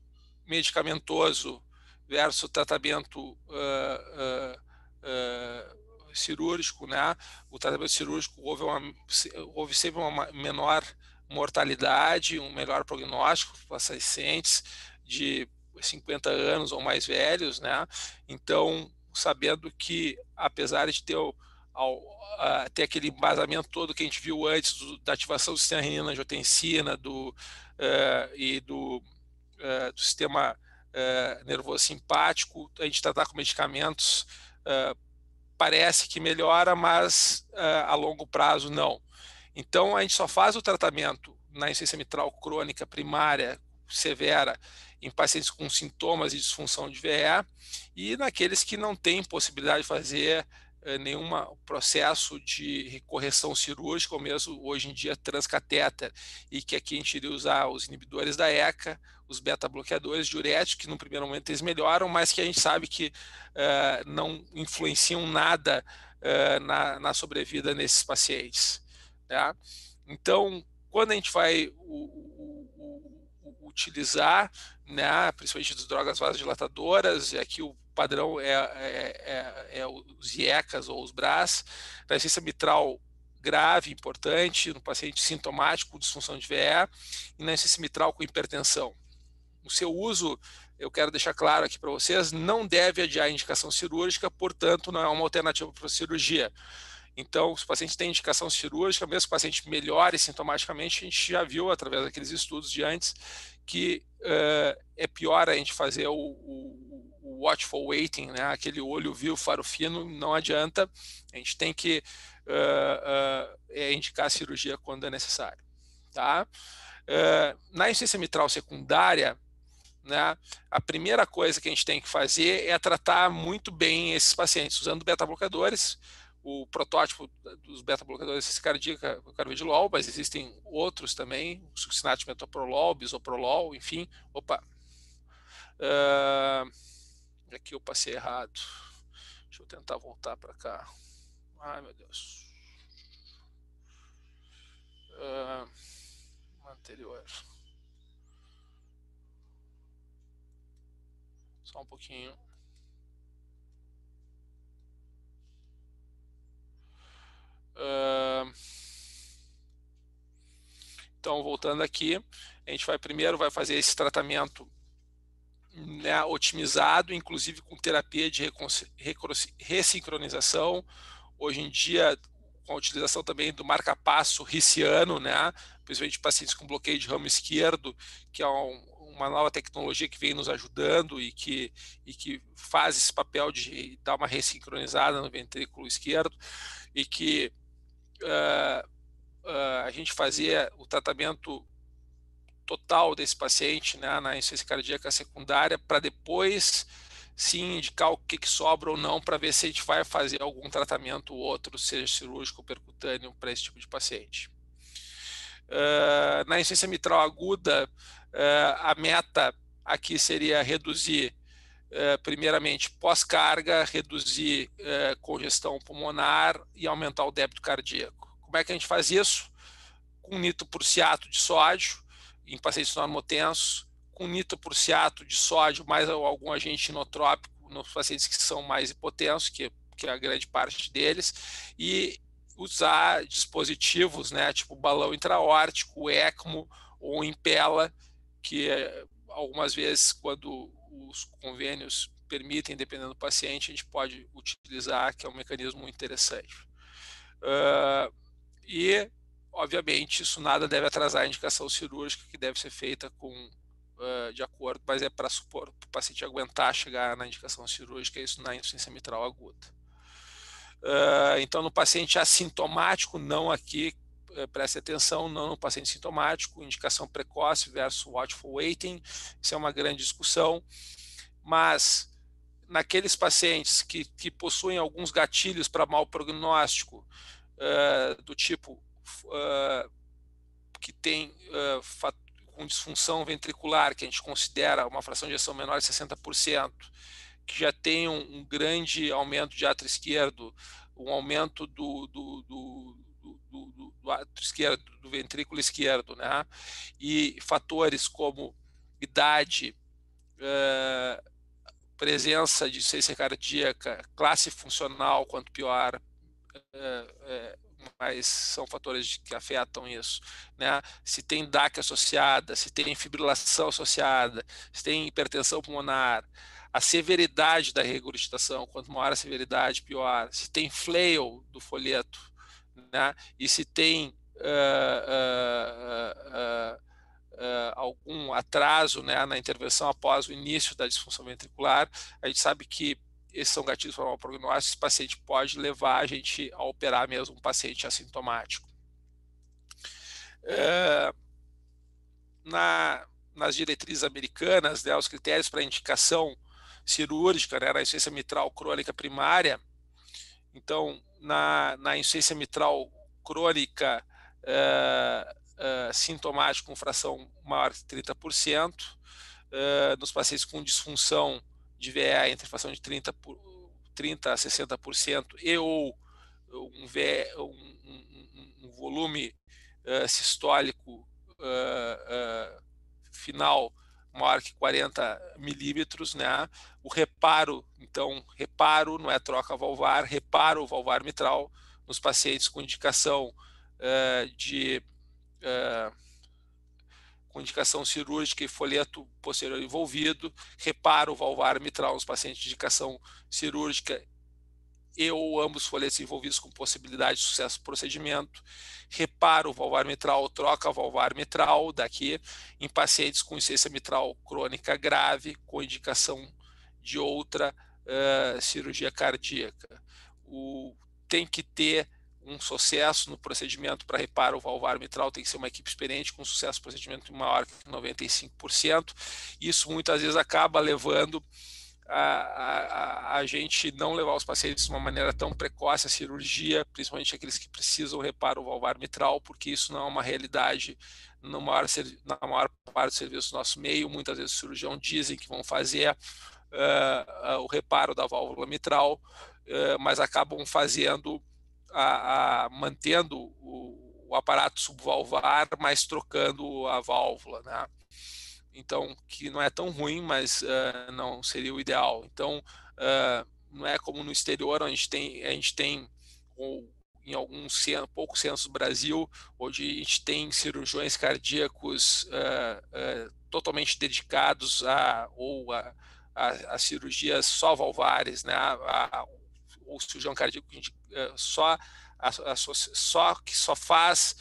medicamentoso versus o tratamento uh, uh, uh, cirúrgico, né? O tratamento cirúrgico houve, uma, houve sempre uma menor mortalidade, um melhor prognóstico para pacientes de 50 anos ou mais velhos, né? Então, sabendo que apesar de ter ao, a, ter aquele embasamento todo que a gente viu antes do, da ativação do sistema renina-angiotensina do, uh, e do, uh, do sistema uh, nervoso simpático, a gente tratar com medicamentos parece que melhora, mas a longo prazo não. Então a gente só faz o tratamento na insuficiência mitral crônica primária severa em pacientes com sintomas de disfunção de VE e naqueles que não têm possibilidade de fazer eh, nenhum processo de correção cirúrgica, ou mesmo hoje em dia transcatéter, e que aqui a gente iria usar os inibidores da ECA, os beta-bloqueadores diuréticos, que no primeiro momento eles melhoram, mas que a gente sabe que uh, não influenciam nada uh, na, na, sobrevida nesses pacientes. Tá? Então, quando a gente vai o, o, o, utilizar, né, principalmente das drogas vasodilatadoras, e aqui o padrão é, é, é, é os IECAS ou os BRAS, resistência mitral grave, importante, no paciente sintomático, disfunção de VE, e na insuficiência mitral com hipertensão. O seu uso, eu quero deixar claro aqui para vocês, não deve adiar a indicação cirúrgica, portanto, não é uma alternativa para cirurgia. Então, se o paciente tem indicação cirúrgica, mesmo se o paciente melhore sintomaticamente, a gente já viu através daqueles estudos de antes que uh, é pior a gente fazer o, o watchful waiting, né? aquele olho viu, faro fino, não adianta. A gente tem que uh, uh, indicar a cirurgia quando é necessário. Tá? Na insuficiência mitral secundária, né, a primeira coisa que a gente tem que fazer é tratar muito bem esses pacientes, usando beta-bloqueadores. O protótipo dos beta-bloqueadores cardíaca, o carvedilol, mas existem outros também, succinato metoprolol, bisoprolol, enfim. Opa! Uh, Aqui eu passei errado. Deixa eu tentar voltar para cá. Ai, meu Deus. Uh, anterior. Só um pouquinho. Então, voltando aqui, a gente vai primeiro vai fazer esse tratamento né, otimizado, inclusive com terapia de ressincronização. Hoje em dia, com a utilização também do marca-passo riciano, né, principalmente pacientes com bloqueio de ramo esquerdo, que é um, uma nova tecnologia que vem nos ajudando e que, e que faz esse papel de dar uma ressincronizada no ventrículo esquerdo e que uh, a gente fazia o tratamento total desse paciente né, na insuficiência cardíaca secundária para depois sim indicar o que, que sobra ou não para ver se a gente vai fazer algum tratamento ou outro, seja cirúrgico ou percutâneo, para esse tipo de paciente. Uh, na insuficiência mitral aguda, a meta aqui seria reduzir, primeiramente, pós-carga, reduzir congestão pulmonar e aumentar o débito cardíaco. Como é que a gente faz isso? Com nitro por ciato de sódio, em pacientes normotensos, com nitroprusiato de sódio mais algum agente inotrópico nos pacientes que são mais hipotensos, que, que é a grande parte deles, e usar dispositivos, né, tipo balão intraórtico, ECMO ou Impela, que é, algumas vezes, quando os convênios permitem, dependendo do paciente, a gente pode utilizar, que é um mecanismo interessante. Uh, e Obviamente, isso nada deve atrasar a indicação cirúrgica, que deve ser feita com, uh, de acordo, mas é para supor o paciente aguentar chegar na indicação cirúrgica, isso na insuficiência mitral aguda. Uh, então, no paciente assintomático, não aqui, preste atenção, não no paciente sintomático, indicação precoce versus watchful waiting, isso é uma grande discussão, mas naqueles pacientes que, que possuem alguns gatilhos para mau prognóstico, uh, do tipo uh, que tem uh, com disfunção ventricular, que a gente considera uma fração de ejeção menor de 60%, que já tem um, um grande aumento de ato esquerdo, um aumento do, do, do, do, do, do, esquerdo, do ventrículo esquerdo, né? E fatores como idade, uh, presença de insuficiência cardíaca, classe funcional, quanto pior, uh, uh, mas são fatores que afetam isso, né? Se tem DAC associada, se tem fibrilação associada, se tem hipertensão pulmonar, a severidade da regurgitação, quanto maior a severidade, pior. Se tem flail do folheto, né? E se tem uh, uh, uh, algum atraso né, na intervenção após o início da disfunção ventricular, a gente sabe que esses são gatilhos para o prognóstico, esse paciente pode levar a gente a operar mesmo um paciente assintomático. É, na, nas diretrizes americanas, né, os critérios para indicação cirúrgica, né, na insuficiência mitral crônica primária, então, na, na insuficiência mitral crônica é, é, sintomática com fração maior que 30%, é, nos pacientes com disfunção de VE entre fração de 30, por, 30 a 60% e ou um, VE, um, um, um volume uh, sistólico uh, uh, final maior que 40 milímetros, né? O reparo, então, reparo não é troca valvar, reparo valvar mitral nos pacientes com indicação de com indicação cirúrgica e folheto posterior envolvido, reparo valvar mitral nos pacientes de indicação cirúrgica e ou ambos folhetos envolvidos com possibilidade de sucesso do procedimento, reparo valvar mitral, troca valvar mitral daqui em pacientes com insuficiência mitral crônica grave com indicação de outra uh, cirurgia cardíaca. O, tem que ter um sucesso no procedimento para reparo valvar mitral tem que ser uma equipe experiente com sucesso no procedimento maior que 95%. Isso muitas vezes acaba levando a, a, a, gente não levar os pacientes de uma maneira tão precoce à cirurgia, principalmente aqueles que precisam reparo valvar mitral, porque isso não é uma realidade no maior, na maior parte do serviço do nosso meio. Muitas vezes o cirurgião dizem que vão fazer uh, o reparo da válvula mitral, uh, mas acabam fazendo a, a mantendo o, o, aparato subvalvar, mas trocando a válvula, né? Então, que não é tão ruim, mas uh, não seria o ideal. Então, uh, não é como no exterior, onde a gente tem, a gente tem ou, em alguns poucos centros do Brasil, onde a gente tem cirurgiões cardíacos uh, totalmente dedicados a ou a, a, a cirurgias só valvares, né? A, a, o cirurgião cardíaco só, a, a, só que só faz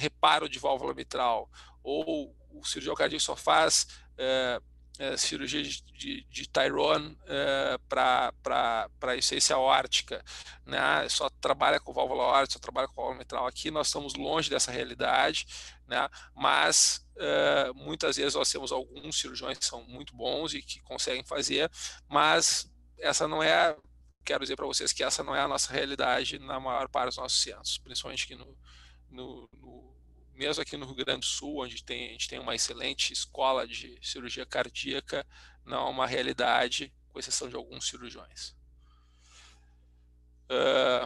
reparo de válvula mitral, ou o cirurgião cardíaco só faz é, é, cirurgia de, de, de Tyrone para insuficiência aórtica, né? só trabalha com válvula aórtica, só trabalha com válvula mitral. Aqui nós estamos longe dessa realidade, né? mas muitas vezes nós temos alguns cirurgiões que são muito bons e que conseguem fazer, mas essa não é quero dizer para vocês que essa não é a nossa realidade na maior parte dos nossos centros, principalmente aqui no, no, no mesmo aqui no Rio Grande do Sul, onde tem, a gente tem uma excelente escola de cirurgia cardíaca, não é uma realidade, com exceção de alguns cirurgiões. Uh,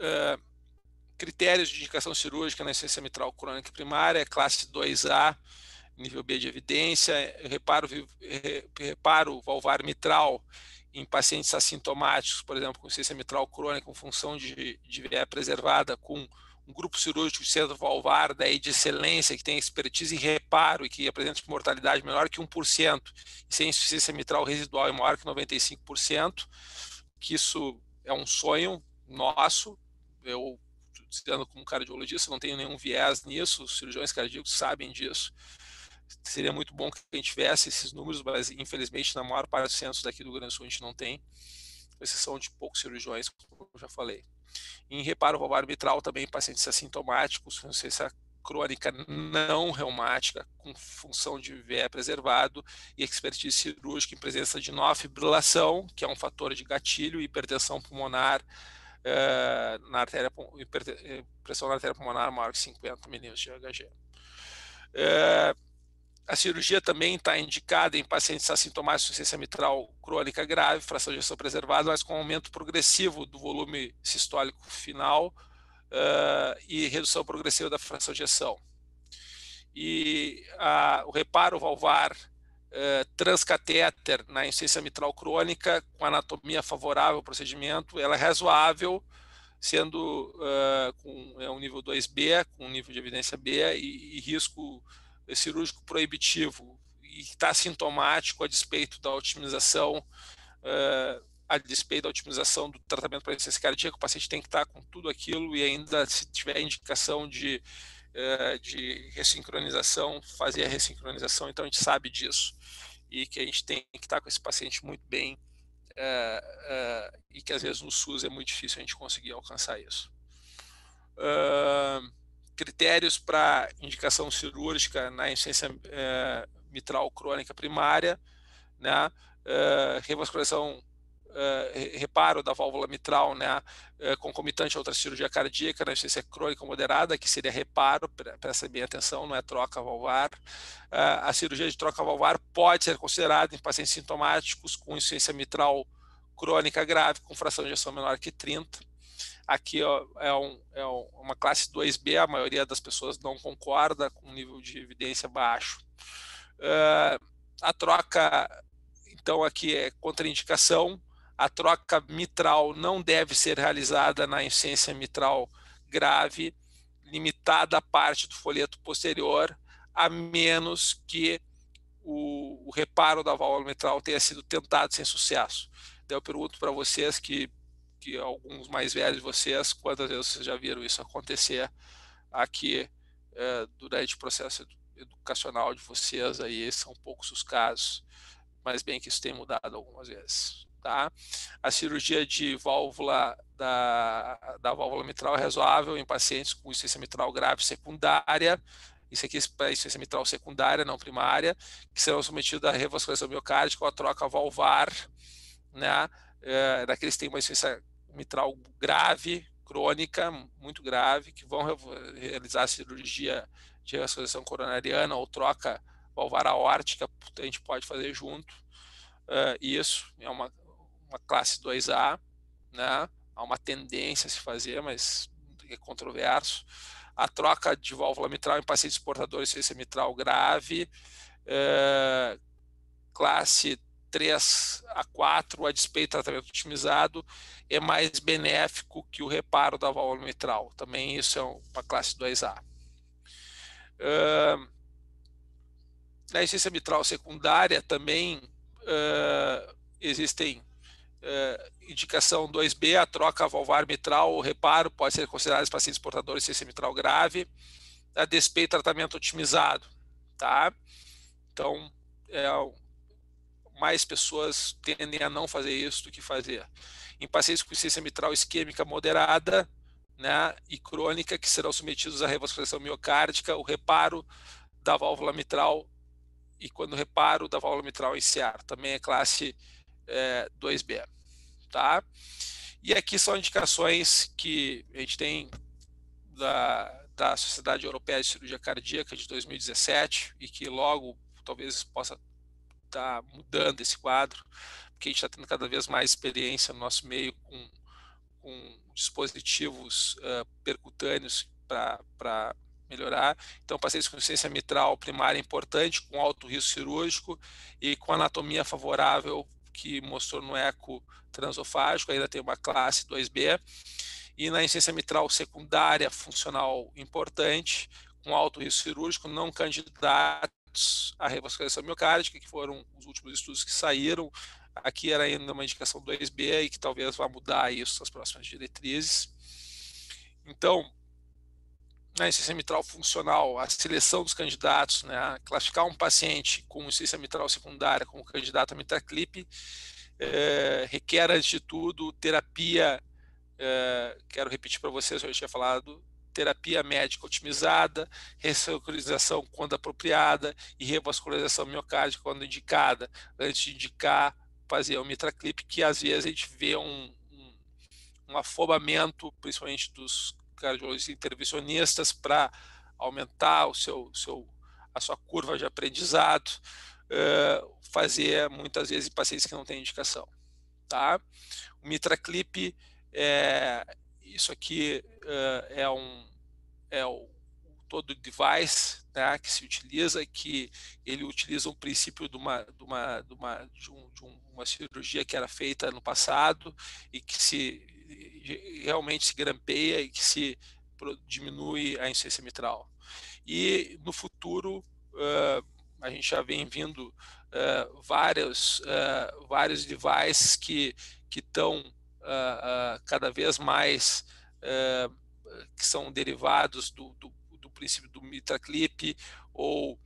uh, critérios de indicação cirúrgica na essência mitral crônica primária, classe 2A, nível B de evidência, reparo, reparo valvar mitral em pacientes assintomáticos, por exemplo, com ciência mitral crônica com função de, de VE preservada, com um grupo cirúrgico de centro valvar daí de excelência, que tem expertise em reparo e que apresenta mortalidade menor que 1%, e sem insuficiência mitral residual é maior que 95%, que isso é um sonho nosso, eu dizendo como cardiologista, não tenho nenhum viés nisso, os cirurgiões cardíacos sabem disso, seria muito bom que a gente tivesse esses números, mas infelizmente na maior parte dos centros daqui do Rio Grande do Sul a gente não tem, com exceção de poucos cirurgiões, como eu já falei. Em reparo valvar mitral também pacientes assintomáticos, com ciência crônica não reumática, com função de VE preservado e expertise cirúrgica em presença de nova fibrilação, que é um fator de gatilho, hipertensão pulmonar uh, na artéria, pressão na artéria pulmonar maior que 50 milímetros de HG. Uh, a cirurgia também está indicada em pacientes assintomáticos de insuficiência mitral crônica grave, fração de ejeção preservada, mas com aumento progressivo do volume sistólico final uh, e redução progressiva da fração de ejeção. E a, o reparo valvar uh, transcatéter na insuficiência mitral crônica, com anatomia favorável ao procedimento, ela é razoável, sendo uh, com é um nível 2B, com nível de evidência B e, e risco cirúrgico proibitivo e está sintomático a despeito da otimização, uh, a despeito da otimização do tratamento para insuficiência cardíaca, o paciente tem que estar com tudo aquilo e ainda se tiver indicação de, uh, de ressincronização, fazer a ressincronização, então a gente sabe disso e que a gente tem que estar com esse paciente muito bem uh, e que às vezes no SUS é muito difícil a gente conseguir alcançar isso. Uh, critérios para indicação cirúrgica na insuficiência é, mitral crônica primária, né? É, revascularização, é, reparo da válvula mitral, né? concomitante a outra cirurgia cardíaca na insuficiência crônica moderada, que seria reparo, presta bem atenção, não é troca valvar. a cirurgia de troca valvar pode ser considerada em pacientes sintomáticos com insuficiência mitral crônica grave, com fração de ejeção menor que 30 Aqui ó, é, um, é, uma classe 2B, a maioria das pessoas não concorda com um nível de evidência baixo. Uh, a troca, então, aqui é contraindicação. A troca mitral não deve ser realizada na insuficiência mitral grave, limitada à parte do folheto posterior, a menos que o, o reparo da válvula mitral tenha sido tentado sem sucesso. Então, eu pergunto para vocês que que alguns mais velhos de vocês, quantas vezes vocês já viram isso acontecer aqui é, durante o processo educacional de vocês aí, são poucos os casos, mas bem que isso tem mudado algumas vezes. Tá? A cirurgia de válvula da, da válvula mitral é razoável em pacientes com insuficiência mitral grave secundária, isso aqui é para insuficiência mitral secundária, não primária, que serão submetidos à revascularização miocárdica ou à troca valvar, né? É, daqueles que têm uma insuficiência mitral grave, crônica, muito grave, que vão realizar cirurgia de revascularização coronariana ou troca valvar aórtica, a gente pode fazer junto. Uh, isso é uma, uma classe 2A, né? há uma tendência a se fazer, mas é controverso. A troca de válvula mitral em pacientes portadores de insuficiência mitral grave, uh, classe 3 a 4, a despeito do tratamento otimizado, é mais benéfico que o reparo da válvula mitral. Também isso é uma classe 2A. Uh, na insuficiência mitral secundária também uh, existem uh, indicação 2B, a troca valvar mitral ou reparo pode ser considerado pacientes portadores de insuficiência mitral grave, a despeito do tratamento otimizado. Tá? Então, é mais pessoas tendem a não fazer isso do que fazer. Em pacientes com insuficiência mitral isquêmica moderada né, e crônica, que serão submetidos à revascularização miocárdica, o reparo da válvula mitral e quando reparo da válvula mitral iniciar, também é classe é, 2B. Tá? E aqui são indicações que a gente tem da, da Sociedade Europeia de Cirurgia Cardíaca de 2017 e que logo talvez possa está mudando esse quadro, porque a gente está tendo cada vez mais experiência no nosso meio com, com dispositivos uh, percutâneos para melhorar. Então, pacientes com insuficiência mitral primária importante, com alto risco cirúrgico e com anatomia favorável que mostrou no eco transofágico, ainda tem uma classe 2B. E na insuficiência mitral secundária funcional importante, com alto risco cirúrgico, não a revascularização miocárdica, que foram os últimos estudos que saíram. Aqui era ainda uma indicação 2B e que talvez vá mudar isso nas próximas diretrizes. Então, na insuficiência mitral funcional, a seleção dos candidatos, né, classificar um paciente com insuficiência mitral secundária como candidato a mitraclip, é, requer, antes de tudo, terapia, é, quero repetir para vocês, eu já tinha falado, terapia médica otimizada, ressacralização quando apropriada e revascularização miocárdica quando indicada, antes de indicar fazer o mitraclip, que às vezes a gente vê um, um, um afobamento, principalmente dos cardiologistas intervencionistas, para aumentar o seu, seu a sua curva de aprendizado, uh, fazer muitas vezes em pacientes que não têm indicação. Tá? O Mitra Clip, é, isso aqui uh, é, um, é o todo device né, que se utiliza, que ele utiliza um princípio de uma, de uma, de uma, de um, de uma cirurgia que era feita no passado e que se realmente se grampeia e que se diminui a insuficiência mitral. E no futuro, uh, a gente já vem vindo uh, vários, uh, vários devices que estão cada vez mais, que são derivados do, do, do princípio do MitraClip ou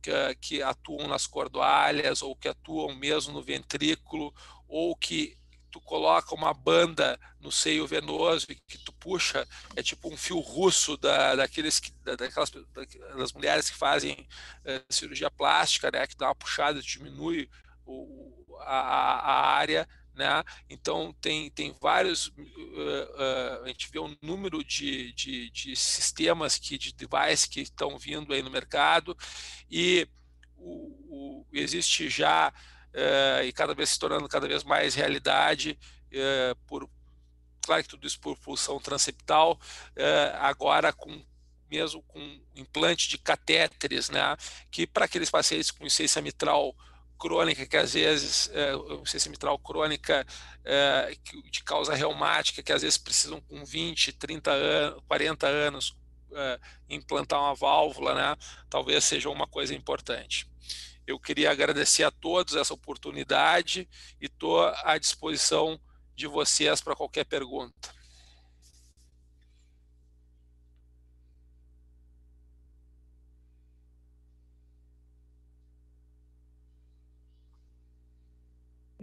que, que, atuam nas cordoalhas ou que atuam mesmo no ventrículo ou que tu coloca uma banda no seio venoso e que tu puxa, é tipo um fio russo da, daqueles que, da, daquelas das mulheres que fazem uh, cirurgia plástica, né, que dá uma puxada, diminui o, a, a área, né? Então tem, tem vários, uh, uh, a gente vê um número de, de, de sistemas que de devices que estão vindo aí no mercado e o, o existe já uh, e cada vez se tornando cada vez mais realidade, uh, por, claro que tudo isso por pulsão transeptal, uh, agora com mesmo com implante de catéteres, né, que para aqueles pacientes com insuficiência mitral crônica, que às vezes, é, insuficiência mitral crônica é, de causa reumática, que às vezes precisam com 20, 30 anos, 40 anos é, implantar uma válvula, né, talvez seja uma coisa importante. Eu queria agradecer a todos essa oportunidade e estou à disposição de vocês para qualquer pergunta.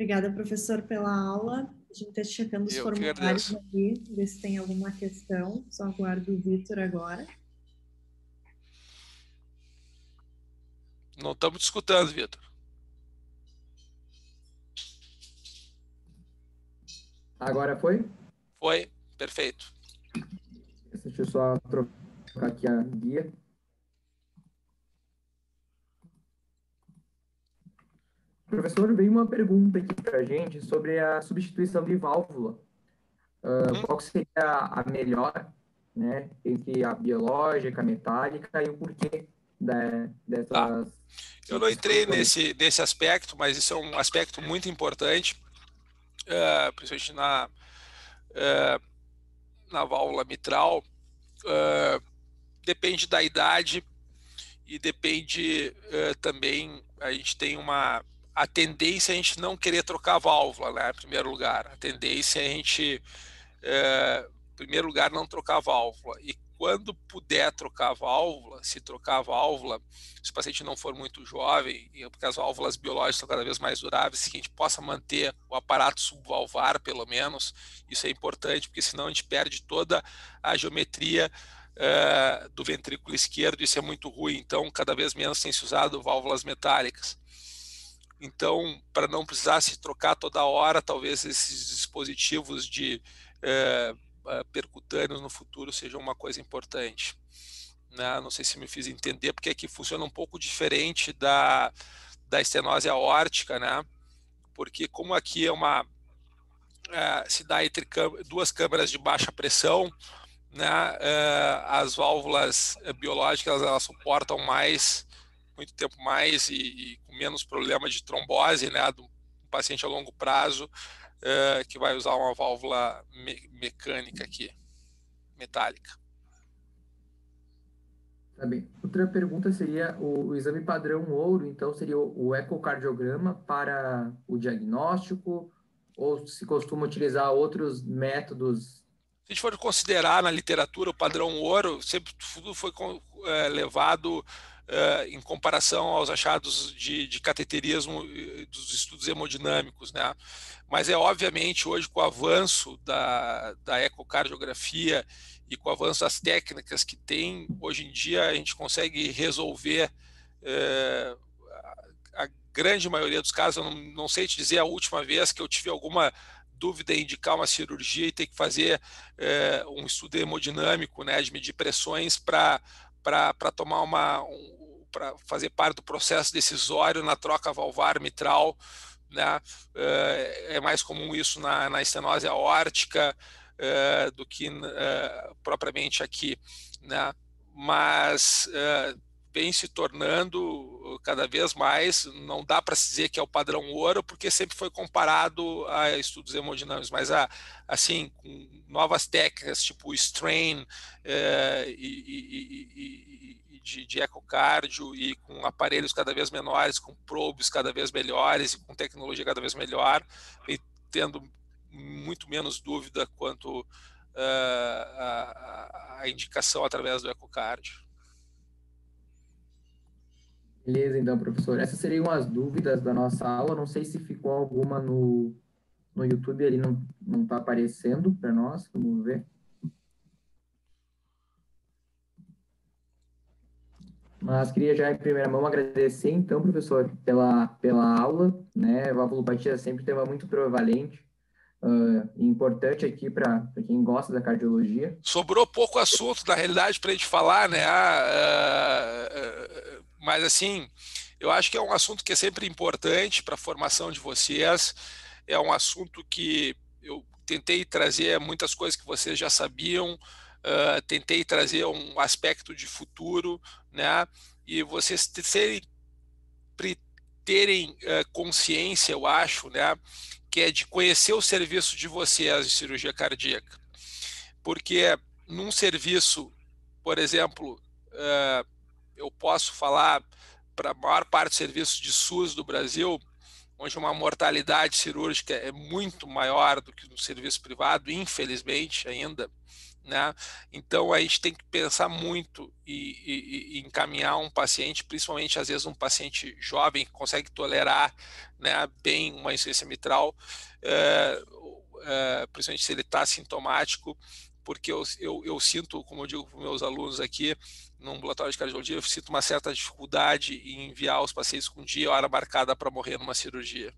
Obrigada, professor, pela aula. A gente está checando os Eu formulários aqui, ver se tem alguma questão. Só aguardo o Vitor agora.
Não estamos escutando, Vitor.
Agora foi?
Foi, perfeito.
Deixa eu só trocar aqui a guia. Professor, veio uma pergunta aqui para a gente sobre a substituição de válvula. Uh. Qual seria a melhor né, entre a biológica, a metálica e o porquê da, dessas ah.
Eu não entrei nesse, nesse aspecto, mas isso é um aspecto muito importante, uh, principalmente na, uh, na válvula mitral. Uh, depende da idade e depende também, a gente tem uma a tendência é a gente não querer trocar a válvula, né, em primeiro lugar. A tendência é a gente, em primeiro lugar, não trocar a válvula. E quando puder trocar a válvula, se trocar a válvula, se o paciente não for muito jovem, porque as válvulas biológicas são cada vez mais duráveis, que a gente possa manter o aparato subvalvar, pelo menos, isso é importante, porque senão a gente perde toda a geometria uh, do ventrículo esquerdo, isso é muito ruim, então cada vez menos tem se usado válvulas metálicas. Então, para não precisar se trocar toda hora, talvez esses dispositivos de uh, percutâneos no futuro sejam uma coisa importante. Né? Não sei se me fiz entender, porque aqui funciona um pouco diferente da, da estenose aórtica, né? porque como aqui é uma uh, se dá entre duas câmeras de baixa pressão, né? Uh, as válvulas biológicas elas suportam mais muito tempo mais e, e com menos problema de trombose, né, do paciente a longo prazo, é, que vai usar uma válvula me mecânica aqui, metálica.
Tá bem. Outra pergunta seria o, o, exame padrão ouro, então seria o, o, ecocardiograma para o diagnóstico ou se costuma utilizar outros métodos? Se
a gente for considerar na literatura o padrão ouro, sempre tudo foi é, levado uh, em comparação aos achados de, de cateterismo dos estudos hemodinâmicos, né? Mas é obviamente hoje com o avanço da, da ecocardiografia e com o avanço das técnicas que tem, hoje em dia a gente consegue resolver uh, a, a grande maioria dos casos, eu não, não sei te dizer a última vez que eu tive alguma dúvida em indicar uma cirurgia e ter que fazer um estudo hemodinâmico, né, de medir pressões para tomar uma, um, para fazer parte do processo decisório na troca valvar mitral, né? É, é mais comum isso na, na estenose aórtica é, do que é, propriamente aqui, né? Mas vem se tornando cada vez mais, não dá para dizer que é o padrão ouro, porque sempre foi comparado a estudos hemodinâmicos, mas a, assim, com novas técnicas tipo strain é, e, e, e, de, de ecocardio e com aparelhos cada vez menores, com probes cada vez melhores e com tecnologia cada vez melhor, e tendo muito menos dúvida quanto uh, a, a indicação através do ecocardio.
Beleza, então, professor. Essas seriam as dúvidas da nossa aula. Não sei se ficou alguma no, no YouTube, ele não não está aparecendo para nós. Vamos ver. Mas queria já em primeira mão agradecer, então, professor, pela, pela aula. Né? Valvulopatia é sempre um tema muito prevalente uh, importante aqui para quem gosta da cardiologia.
Sobrou pouco assunto, na realidade, para a gente falar, né? Uh, uh, mas assim, eu acho que é um assunto que é sempre importante para a formação de vocês. É um assunto que eu tentei trazer muitas coisas que vocês já sabiam, uh, tentei trazer um aspecto de futuro, né? E vocês serem, terem uh, consciência, eu acho, né? Que é de conhecer o serviço de vocês de cirurgia cardíaca. Porque num serviço, por exemplo, uh, eu posso falar para a maior parte dos serviços de SUS do Brasil, onde uma mortalidade cirúrgica é muito maior do que no serviço privado, infelizmente ainda. Né? Então a gente tem que pensar muito e, e, e, encaminhar um paciente, principalmente às vezes um paciente jovem que consegue tolerar né, bem uma insuficiência mitral, é, é, principalmente se ele está sintomático, porque eu, eu, eu, sinto, como eu digo para meus alunos aqui, no ambulatório de cardiologia, eu sinto uma certa dificuldade em enviar os pacientes com dia hora marcada para morrer numa cirurgia,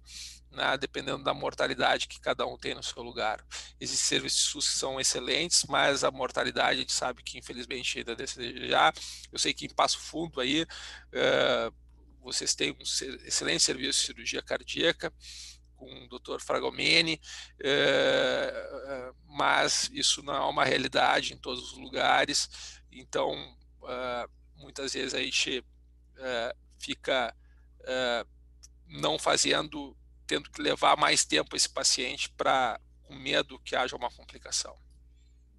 né, dependendo da mortalidade que cada um tem no seu lugar. Existem serviços que são excelentes, mas a mortalidade a gente sabe que infelizmente ainda desejar. Eu sei que em Passo Fundo aí, uh, vocês têm um excelente serviço de cirurgia cardíaca, com o Dr. Fragomeni, é, mas isso não é uma realidade em todos os lugares. Então, é, muitas vezes a gente fica não fazendo, tendo que levar mais tempo esse paciente para com medo que haja uma complicação.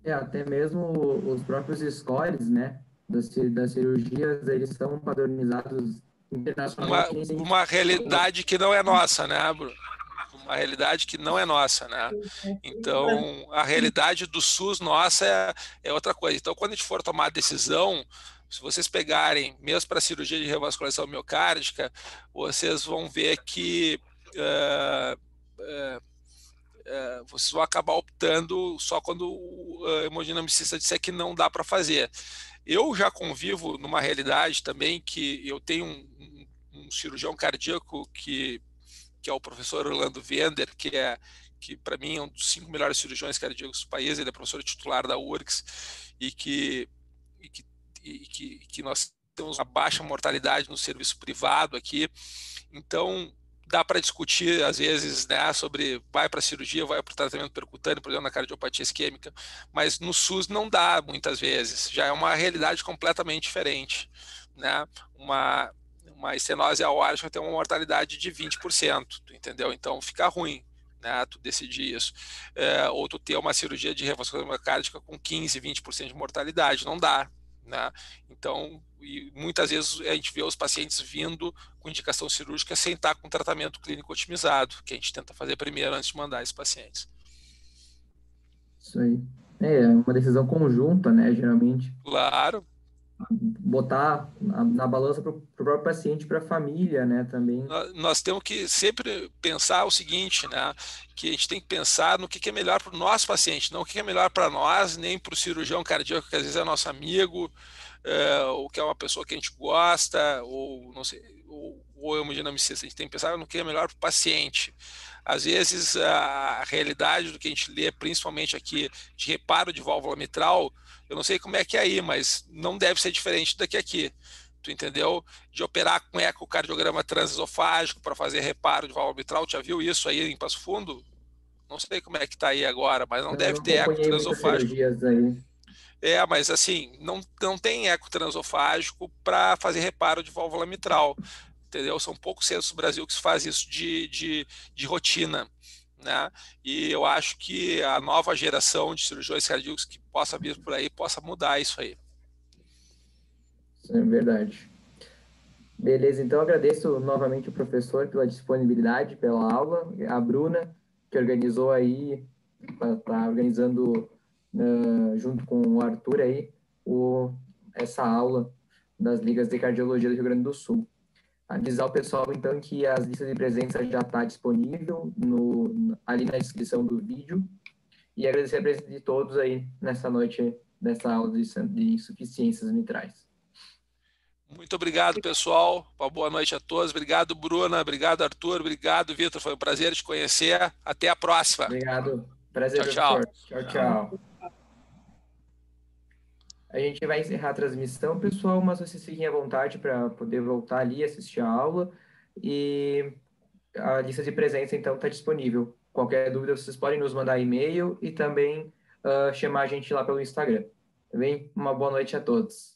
É, até mesmo os próprios scores, né, das, das cirurgias, eles são padronizados internacionalmente.
Uma, uma realidade que não é nossa, né, Bruno? Uma realidade que não é nossa, né? Então, a realidade do SUS nossa é, é outra coisa. Então, quando a gente for tomar a decisão, se vocês pegarem, mesmo para cirurgia de revascularização miocárdica, vocês vão ver que uh, uh, uh, vocês vão acabar optando só quando o hemodinamicista disser que não dá para fazer. Eu já convivo numa realidade também que eu tenho um, um, um cirurgião cardíaco que que é o professor Orlando Vender, que é que para mim é um dos cinco melhores cirurgiões cardíacos do país, ele é professor titular da URGS e que, e que, e que, que nós temos uma baixa mortalidade no serviço privado aqui, então dá para discutir às vezes né, sobre vai para cirurgia, vai para o tratamento percutâneo, por exemplo, na cardiopatia isquêmica, mas no SUS não dá muitas vezes, já é uma realidade completamente diferente, né? Uma uma estenose aórtica tem uma mortalidade de 20%, entendeu? Então fica ruim, né, tu decidir isso. É, ou tu ter uma cirurgia de revascularização miocárdica com 15, 20% de mortalidade, não dá, né? Então, e muitas vezes a gente vê os pacientes vindo com indicação cirúrgica sem estar com tratamento clínico otimizado, que a gente tenta fazer primeiro antes de mandar esses pacientes.
Isso aí. É uma decisão conjunta, né, geralmente.
Claro,
botar na, na balança para o próprio paciente, para a família, né, também.
Nós temos que sempre pensar o seguinte, né, que a gente tem que pensar no que, que é melhor para o nosso paciente, não o que é melhor para nós, nem para o cirurgião cardíaco, que às vezes é nosso amigo, é, ou que é uma pessoa que a gente gosta, ou não sei, ou, ou hemodinamicista, a gente tem que pensar no que é melhor para o paciente. Às vezes, a realidade do que a gente lê, principalmente aqui, de reparo de válvula mitral, eu não sei como é que é aí, mas não deve ser diferente daqui aqui. tu entendeu? De operar com ecocardiograma transesofágico para fazer reparo de válvula mitral. Já viu isso aí em Passo Fundo? Não sei como é que está aí agora, mas não Eu deve não ter eco transesofágico. É, mas assim, não, não tem eco transesofágico para fazer reparo de válvula mitral. Entendeu? São poucos centros do Brasil que se faz isso de, de, de rotina. Né? E eu acho que a nova geração de cirurgiões cardíacos que possa vir por aí possa mudar isso aí.
É verdade. Beleza, então agradeço novamente o professor pela disponibilidade, pela aula, a Bruna, que organizou aí, está organizando uh, junto com o Arthur aí, o, essa aula das ligas de cardiologia do Rio Grande do Sul. Avisar o pessoal, então, que as listas de presença já está disponível no, ali na descrição do vídeo. E agradecer a presença de todos aí nessa noite, nessa aula de, de insuficiências mitrais.
Muito obrigado, pessoal. Uma boa noite a todos. Obrigado, Bruna. Obrigado, Arthur. Obrigado, Vitor. Foi um prazer te conhecer. Até a próxima.
Obrigado. Prazer, tchau, tchau. tchau, tchau. A gente vai encerrar a transmissão, pessoal, mas vocês fiquem à vontade para poder voltar ali e assistir a aula. E a lista de presença, então, está disponível. Qualquer dúvida, vocês podem nos mandar e-mail e também uh, chamar a gente lá pelo Instagram. Tá bem? Uma boa noite a todos.